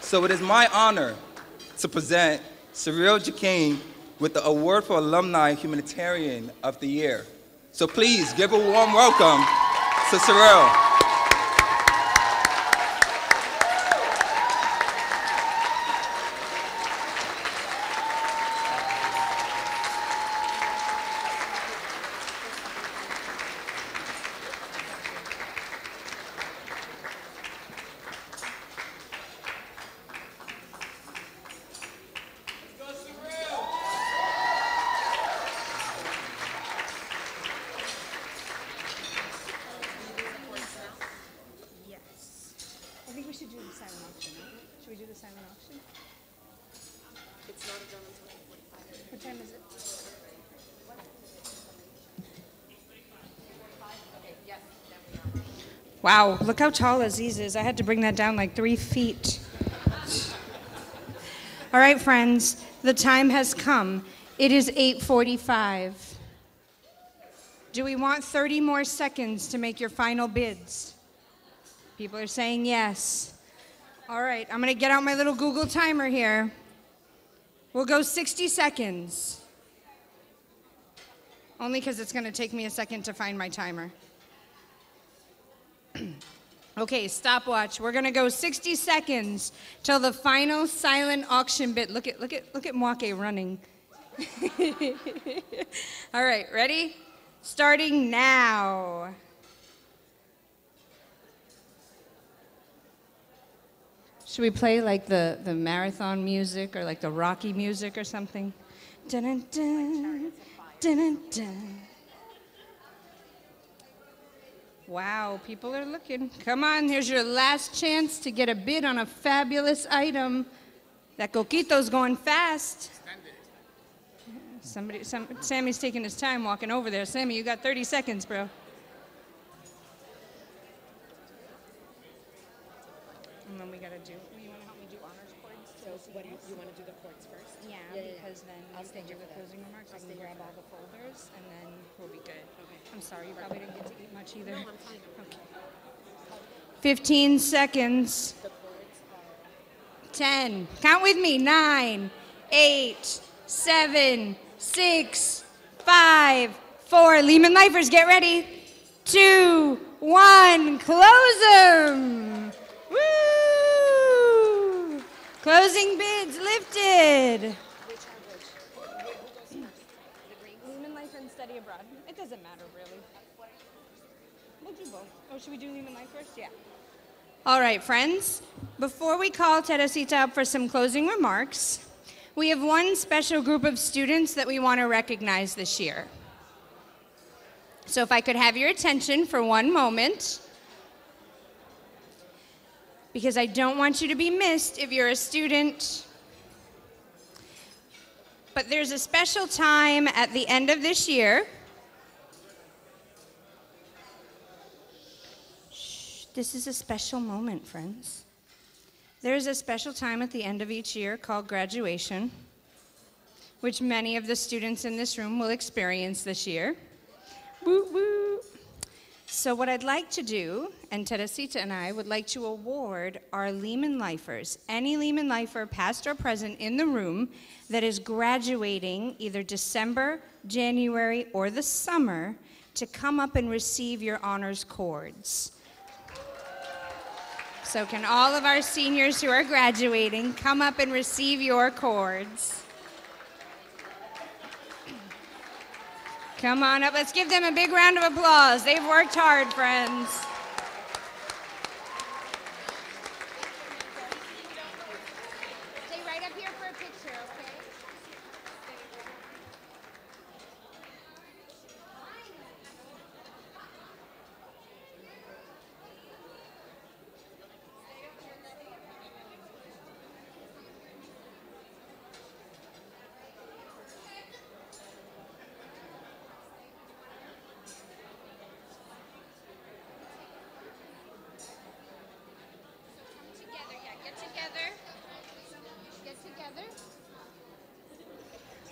So it is my honor to present Cyril Jacane with the Award for Alumni Humanitarian of the Year. So please give a warm welcome to Cyril. Yes. I think we should do the silent auction. right? Should we do the silent auction? It's not done until What time is it? Wow, look how tall Aziz is. I had to bring that down like three feet. All right, friends, the time has come. It is 8:45. Do we want 30 more seconds to make your final bids? People are saying yes. All right, I'm going to get out my little Google timer here. We'll go 60 seconds. Only because it's going to take me a second to find my timer. okay, stopwatch. We're to go 60 seconds till the final silent auction bit. Look at look at look at Mwake running. All right, ready? Starting now. Should we play like the, the marathon music or like the Rocky music or something? Dun, dun, dun, dun, dun, dun. Wow, people are looking. Come on, here's your last chance to get a bid on a fabulous item. That coquito's going fast. Somebody, some, Sammy's taking his time walking over there. Sammy, you got 30 seconds, bro. And then we gotta do. You wanna help me do honors cords? So what do you, you wanna do the cords first? Yeah, because then I'll stay do the closing remarks. I can grab all the folders and then we'll be good. I'm sorry, you probably didn't get to eat much either. No. Okay. 15 seconds. 10. Count with me. 9, 8, 7, 6, 5, 4. Lehman Lifers, get ready. 2, 1. Close them. Woo! Closing bids lifted. Lehman Life and Study Abroad. It doesn't matter really. We'll do both. Oh, should we do Lehman Life first? Yeah. All right, friends. Before we call Teresita up for some closing remarks, we have one special group of students that we want to recognize this year. So if I could have your attention for one moment, because I don't want you to be missed if you're a student. But there's a special time at the end of this year. This is a special moment, friends. There's a special time at the end of each year called graduation, which many of the students in this room will experience this year. Woo woo. So, what I'd like to do, and Teresita and I would like to award our Lehman Lifers, any Lehman Lifer, past or present, in the room that is graduating either December, January, or the summer to come up and receive your honors cords. So, can all of our seniors who are graduating come up and receive your cords? Come on up. Let's give them a big round of applause. They've worked hard, friends.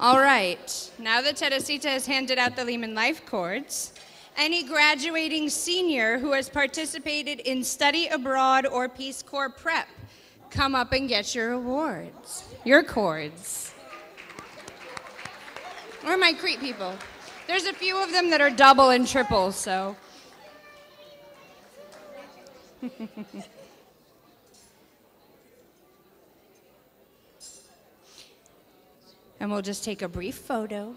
All right, now that Teresita has handed out the Lehman Life Cords, any graduating senior who has participated in study abroad or Peace Corps prep, come up and get your awards, your cords. Or my Crete people. There's a few of them that are double and triple, so. and we'll just take a brief photo.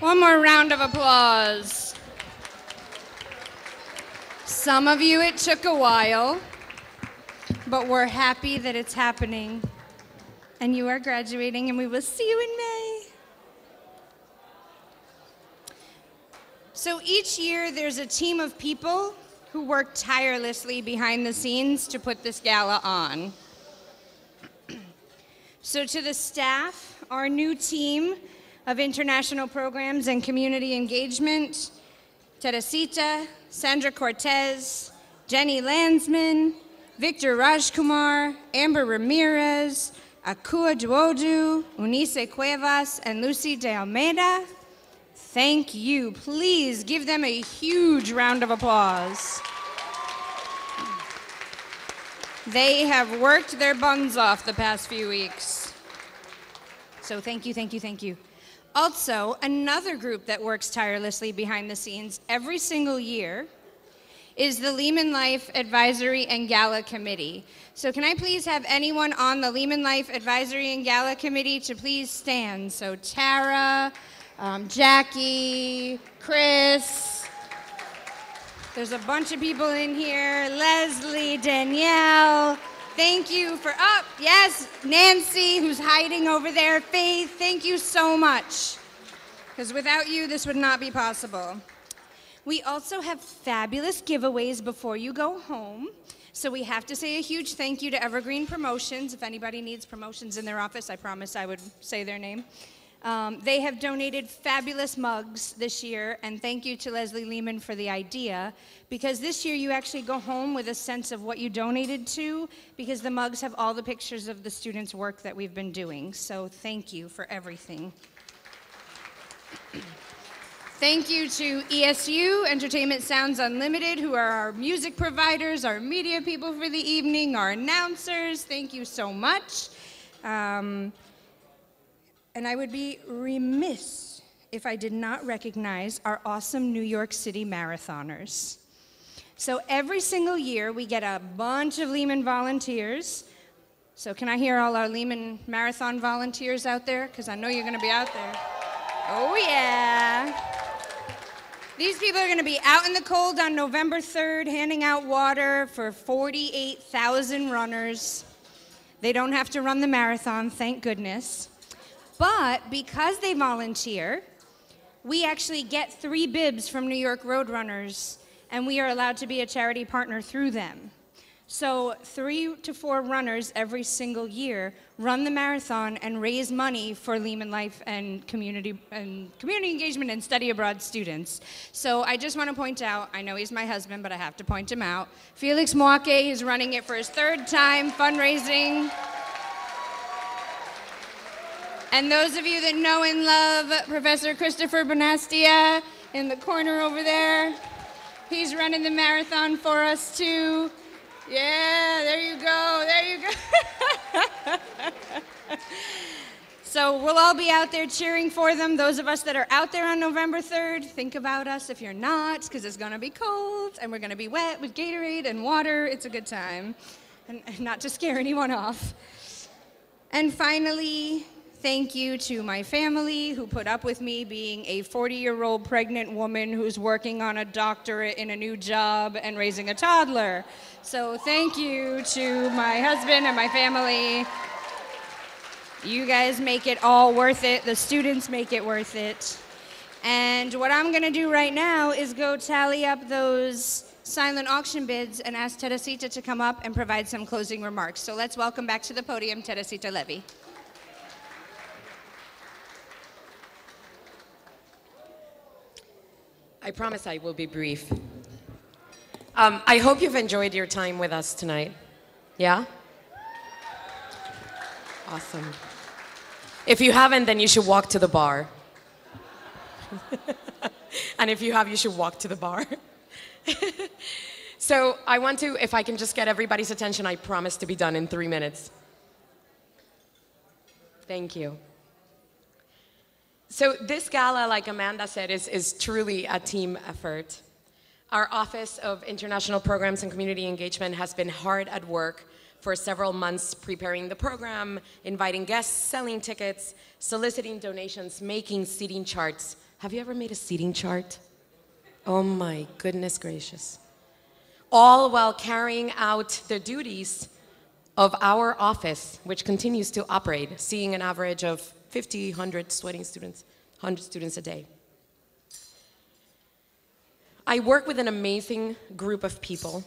One more round of applause. Some of you, it took a while, but we're happy that it's happening. And you are graduating, and we will see you in May. So each year, there's a team of people who work tirelessly behind the scenes to put this gala on. so, to the staff, our new team, of International Programs and Community Engagement, Teresita, Sandra Cortez, Jenny Landsman, Victor Rajkumar, Amber Ramirez, Akua Duodu, Unice Cuevas, and Lucy de Almeida. Thank you. Please give them a huge round of applause. They have worked their buns off the past few weeks. So thank you, thank you, thank you. Also, another group that works tirelessly behind the scenes every single year is the Lehman Life Advisory and Gala Committee. So can I please have anyone on the Lehman Life Advisory and Gala Committee to please stand? So Tara, um, Jackie, Chris, there's a bunch of people in here, Leslie, Danielle, Thank you for up. Oh, yes, Nancy, who's hiding over there. Faith, thank you so much. Because without you, this would not be possible. We also have fabulous giveaways before you go home. So we have to say a huge thank you to Evergreen Promotions. If anybody needs promotions in their office, I promise I would say their name. Um, they have donated fabulous mugs this year, and thank you to Leslie Lehman for the idea, because this year you actually go home with a sense of what you donated to, because the mugs have all the pictures of the students' work that we've been doing. So thank you for everything. Thank you to ESU, Entertainment Sounds Unlimited, who are our music providers, our media people for the evening, our announcers. Thank you so much. Um, and I would be remiss if I did not recognize our awesome New York City marathoners. So every single year, we get a bunch of Lehman volunteers. So, can I hear all our Lehman Marathon volunteers out there? Because I know you're going to be out there. Oh, yeah. These people are going to be out in the cold on November 3rd, handing out water for 48,000 runners. They don't have to run the marathon, thank goodness. But because they volunteer, we actually get three bibs from New York Roadrunners, and we are allowed to be a charity partner through them. So, three to four runners every single year run the marathon and raise money for Lehman Life and community and community engagement and study abroad students. So, I just want to point out I know he's my husband, but I have to point him out. Felix Moake is running it for his third time fundraising. And those of you that know and love Professor Christopher Bonastia in the corner over there, he's running the marathon for us too. Yeah, there you go, there you go. So we'll all be out there cheering for them. Those of us that are out there on November 3rd, think about us if you're not, because it's going to be cold and we're going to be wet with Gatorade and water. It's a good time. And, and not to scare anyone off. And finally, thank you to my family who put up with me being a 40 year old pregnant woman who's working on a doctorate in a new job and raising a toddler. So thank you to my husband and my family. You guys make it all worth it. The students make it worth it. And what I'm going to do right now is go tally up those silent auction bids and ask Teresita to come up and provide some closing remarks. So let's welcome back to the podium Teresita Levy. I promise I will be brief. Um, I hope you've enjoyed your time with us tonight. Yeah? Awesome. If you haven't, then you should walk to the bar. and if you have, you should walk to the bar. so I want to, if I can just get everybody's attention, I promise to be done in three minutes. Thank you. So this gala, like Amanda said, is, is truly a team effort. Our Office of International Programs and Community Engagement has been hard at work for several months preparing the program, inviting guests, selling tickets, soliciting donations, making seating charts. Have you ever made a seating chart? Oh my goodness gracious. All while carrying out the duties of our office, which continues to operate, seeing an average of 50, 100 sweating students, 100 students a day. I work with an amazing group of people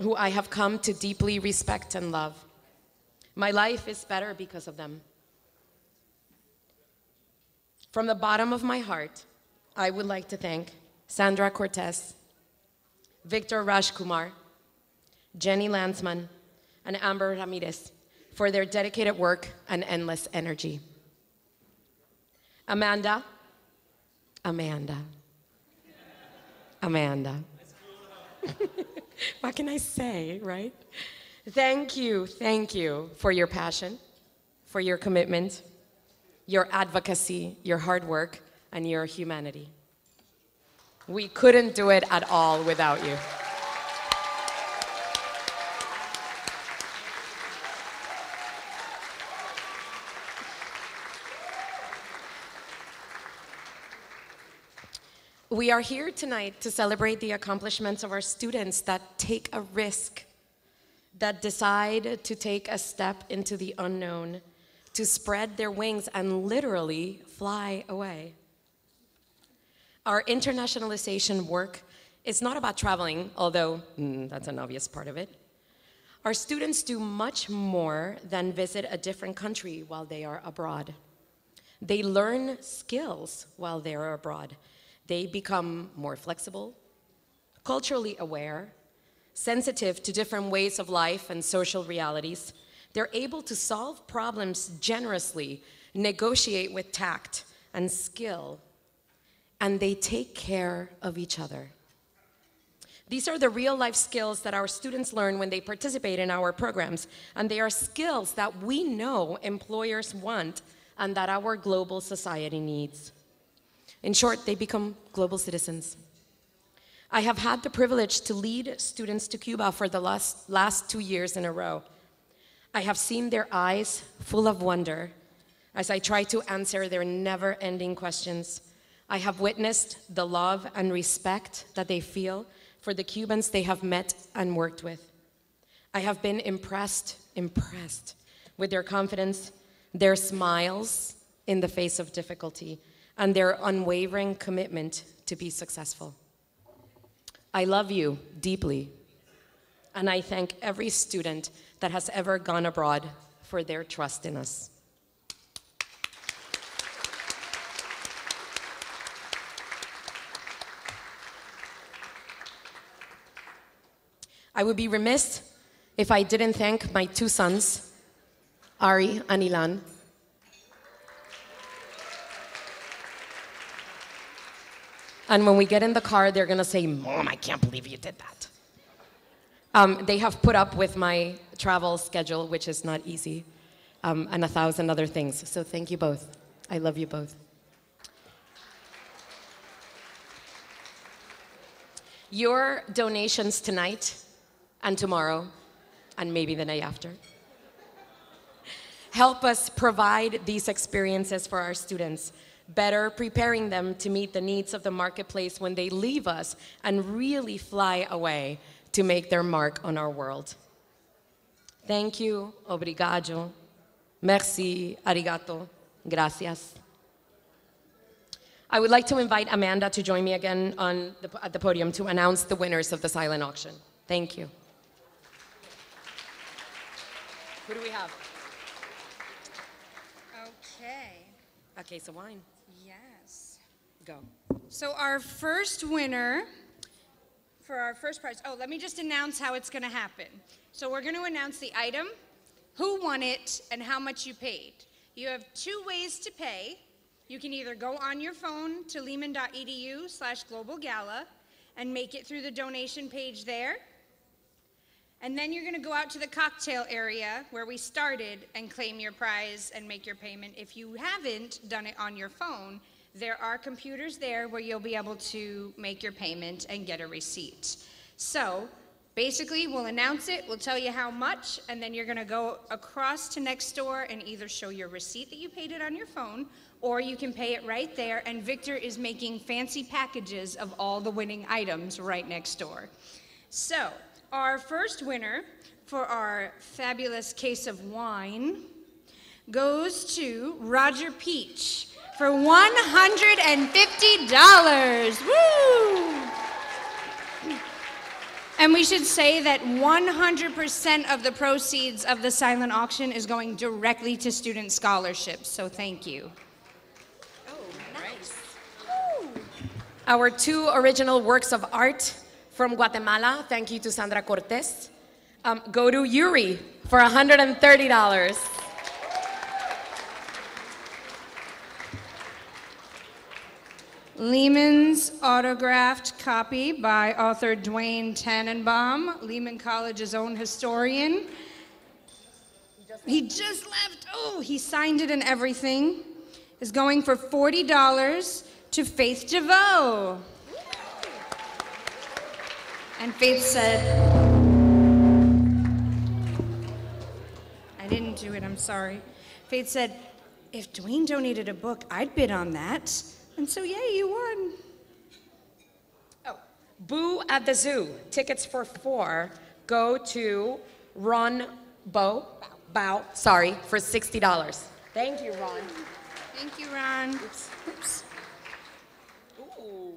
who I have come to deeply respect and love. My life is better because of them. From the bottom of my heart, I would like to thank Sandra Cortez, Victor Rajkumar, Jenny Landsman, and Amber Ramirez for their dedicated work and endless energy. Amanda, Amanda, Amanda. what can I say, right? Thank you, thank you for your passion, for your commitment, your advocacy, your hard work, and your humanity. We couldn't do it at all without you. We are here tonight to celebrate the accomplishments of our students that take a risk, that decide to take a step into the unknown, to spread their wings and literally fly away. Our internationalization work is not about traveling, although mm, that's an obvious part of it. Our students do much more than visit a different country while they are abroad. They learn skills while they are abroad they become more flexible, culturally aware, sensitive to different ways of life and social realities. They're able to solve problems generously, negotiate with tact and skill, and they take care of each other. These are the real life skills that our students learn when they participate in our programs, and they are skills that we know employers want and that our global society needs. In short, they become global citizens. I have had the privilege to lead students to Cuba for the last, last two years in a row. I have seen their eyes full of wonder as I try to answer their never ending questions. I have witnessed the love and respect that they feel for the Cubans they have met and worked with. I have been impressed, impressed with their confidence, their smiles in the face of difficulty, and their unwavering commitment to be successful. I love you deeply, and I thank every student that has ever gone abroad for their trust in us. I would be remiss if I didn't thank my two sons, Ari and Ilan, And when we get in the car, they're going to say, Mom, I can't believe you did that. Um, they have put up with my travel schedule, which is not easy. um, and a thousand other things. So thank you both. I love you both. Your donations tonight and tomorrow and maybe the night after help us provide these experiences for our students, better preparing them to meet the needs of the marketplace when they leave us and really fly away to make their mark on our world. Thank you, obrigado, merci, arigato, gracias. I would like to invite Amanda to join me again on the, at the podium to announce the winners of the silent auction. Thank you. Who do we have? Okay. A case of wine. Go. So our first winner for our first prize. Oh, let me just announce how it's going to happen. So we're going to announce the item, who won it, and how much you paid. You have two ways to pay. You can either go on your phone to lehman.edu slash global gala and make it through the donation page there. And then you're going to go out to the cocktail area where we started and claim your prize and make your payment. If you haven't done it on your phone, there are computers there where you'll be able to make your payment and get a receipt. So basically, we'll announce it, we'll tell you how much, and then you're going to go across to next door and either show your receipt that you paid it on your phone or you can pay it right there. And Victor is making fancy packages of all the winning items right next door. So, our first winner for our fabulous case of wine goes to Roger Peach for $150. Woo! And we should say that 100% of the proceeds of the silent auction is going directly to student scholarships, so thank you. Our two original works of art from Guatemala, thank you to Sandra Cortez, um, go to Yuri for $130. Lehman's autographed copy by author Duane Tananbaum, Lehman College's own historian. He just left. Oh, he signed it and everything. Is going for $40 to Faith DeVoe. And Faith said, I didn't do it, I'm sorry. Faith said, if Duane donated a book, I'd bid on that. And so, yay, you won. Oh, boo at the Zoo. Tickets for four go to Ron Bow, Bow, sorry, for $60. Thank you, Ron. Thank you, Ron. Oops. Oops.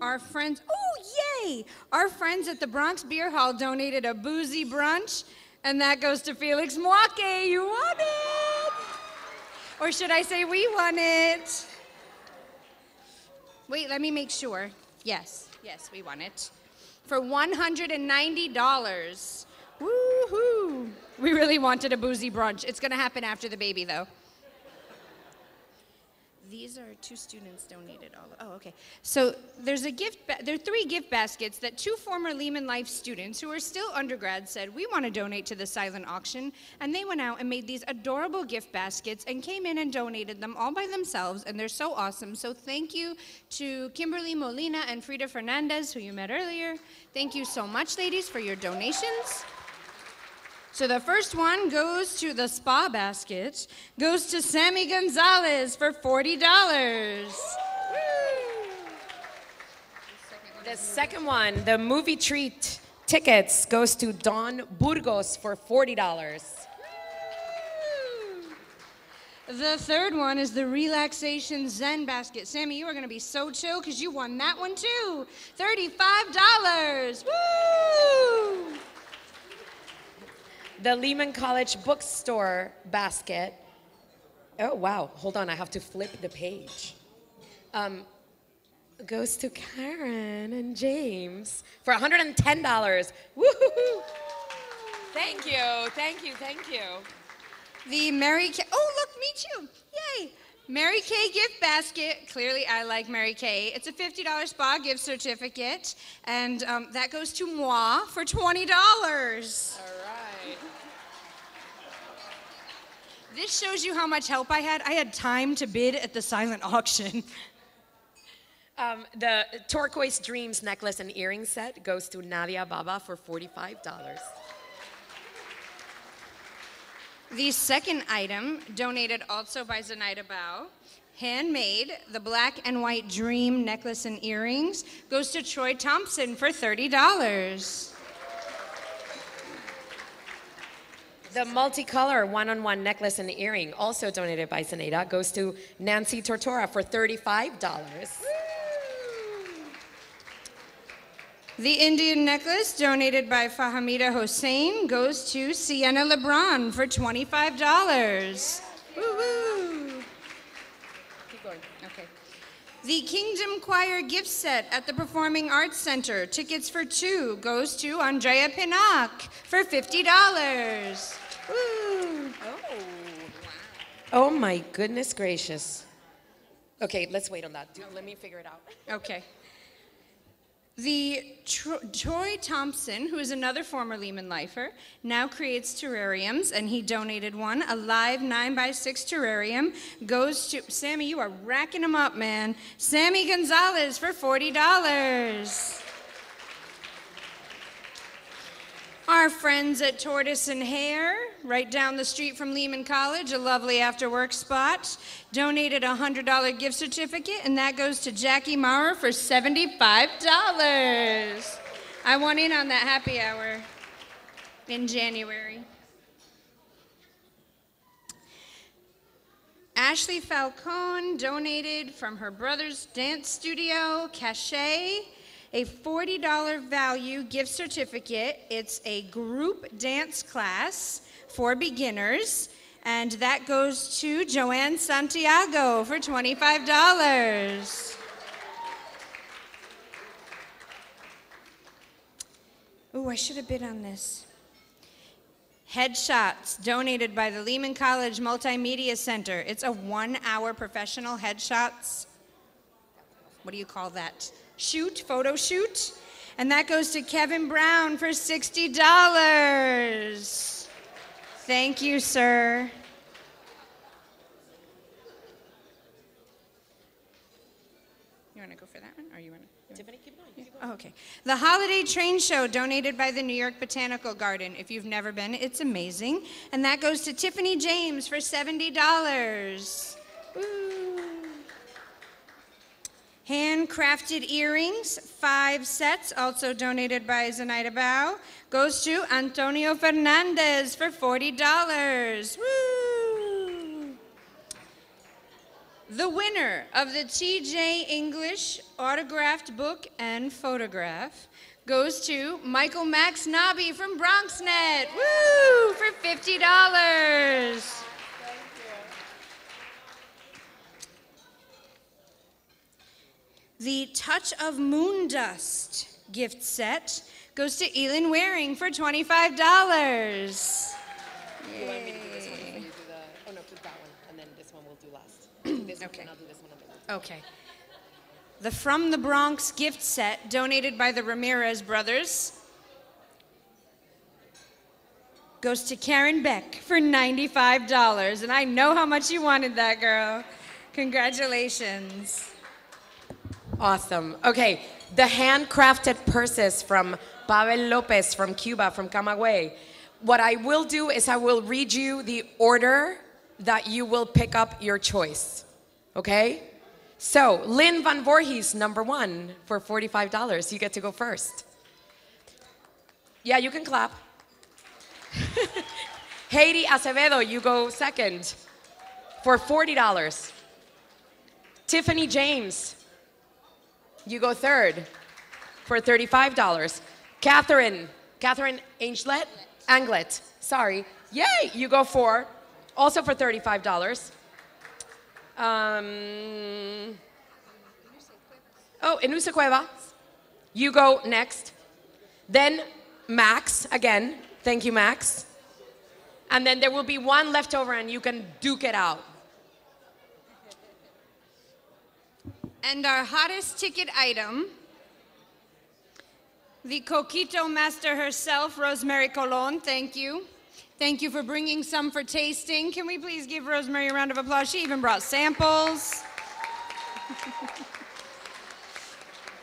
Our friends, oh, yay! Our friends at the Bronx Beer Hall donated a boozy brunch, and that goes to Felix Mwake. You won it! Or should I say we won it? Wait, let me make sure. Yes, yes, we won it. For $190. Woohoo! We really wanted a boozy brunch. It's gonna happen after the baby, though. These are two students donated all. Oh, okay. So there's a gift. There are three gift baskets that two former Lehman Life students who are still undergrads said we want to donate to the silent auction, and they went out and made these adorable gift baskets and came in and donated them all by themselves, and they're so awesome. So thank you to Kimberly Molina and Frida Fernandez, who you met earlier. Thank you so much, ladies, for your donations. So the first one goes to the spa basket, goes to Sammy Gonzalez for $40. The second one, the movie treat tickets, goes to Don Burgos for $40. The third one is the relaxation Zen basket. Sammy, you are going to be so chill because you won that one too. $35. Woo! The Lehman College bookstore basket. Oh, wow. Hold on, I have to flip the page. Um, goes to Karen and James for $110. Woohoo! Thank you, thank you, thank you. The Mary Kay. Oh, look, me too. Yay. Mary Kay gift basket. Clearly, I like Mary Kay. It's a $50 spa gift certificate, and um, that goes to moi for $20. All right. This shows you how much help I had. I had time to bid at the silent auction. Um, the turquoise dreams necklace and earring set goes to Nadia Baba for $45. The second item, donated also by Zenaida Bao, handmade, the black and white dream necklace and earrings, goes to Troy Thompson for $30. The multicolor one-on-one necklace and earring, also donated by Zenaida, goes to Nancy Tortora for $35. The Indian necklace, donated by Fahamida Hossein, goes to Sienna LeBron for $25. Woo-hoo. Keep going. Okay. The Kingdom Choir gift set at the Performing Arts Center, tickets for two, goes to Andrea Pinnock for $50. Oh, Woo. Oh my goodness gracious. Okay, let's wait on that. Do- Let me figure it out. Okay. The Tro- Troy Thompson, who is another former Lehman lifer, now creates terrariums, and he donated one, a live 9x6 terrarium, goes to Sammy. You are racking them up, man. Sammy Gonzalez for $40. Our friends at Tortoise and Hare, right down the street from Lehman College, a lovely after work spot, donated a $100 gift certificate, and that goes to Jackie Maurer for $75. I want in on that happy hour in January. Ashley Falcone donated from her brother's dance studio, Cachet, a $40 value gift certificate. It's a group dance class for beginners, and that goes to Joanne Santiago for $25. Ooh, I should have bid on this. Headshots donated by the Lehman College Multimedia Center. It's a one hour professional headshots. What do you call that? Shoot, photo shoot. And that goes to Kevin Brown for $60. Thank you, sir. You want to go for that one, or you want to? Tiffany, keep going. Keep Oh, okay. The Holiday Train Show, donated by the New York Botanical Garden. If you've never been, it's amazing. And that goes to Tiffany James for $70. Woo. Handcrafted earrings, five sets, also donated by Zenaida Bao, goes to Antonio Fernandez for $40. Woo! The winner of the TJ English autographed book and photograph goes to Michael Max Knobbe from BronxNet. Woo! For $50. The Touch of Moon Dust gift set goes to Elin Waring for $25. You want me to do this one? You do the, oh no, keep that one, and then this one we'll do last. This one, Okay. and I'll do this one. and then- Okay. The From the Bronx gift set donated by the Ramirez brothers goes to Karen Beck for $95. And I know how much you wanted that, girl. Congratulations. Awesome. Okay, the handcrafted purses from Pavel Lopez from Cuba, from Camagüey. What I will do is I will read you the order that you will pick up your choice. Okay? So, Lynn Van Voorhees, number one, for $45. You get to go first. Yeah, you can clap. Haiti Acevedo, you go second for $40. Tiffany James, you go third for $35. Catherine, Catherine Anglet, Anglet, sorry. Yay, you go four, also for $35. Um, oh, Enusa Cueva, you go next. Then Max, again, thank you, Max. And then there will be one left over and you can duke it out. And our hottest ticket item, the Coquito master herself, Rosemary Colon, thank you, Thank you for bringing some for tasting. Can we please give Rosemary a round of applause? She even brought samples.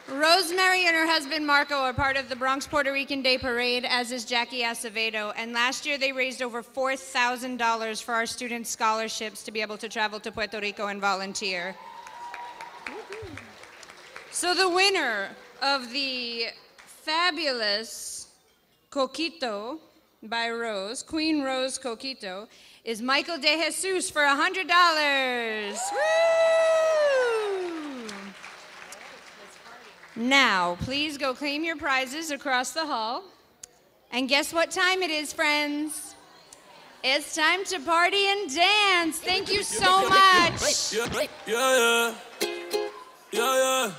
Rosemary and her husband Marco are part of the Bronx Puerto Rican Day Parade, as is Jackie Acevedo. And last year they raised over $4,000 for our students' scholarships to be able to travel to Puerto Rico and volunteer. So the winner of the fabulous Coquito by Rose, Queen Rose Coquito, is Michael De Jesus for $100. Woo! Now, please go claim your prizes across the hall. And guess what time it is, friends? It's time to party and dance. Thank you so much. Yeah, yeah, yeah, yeah.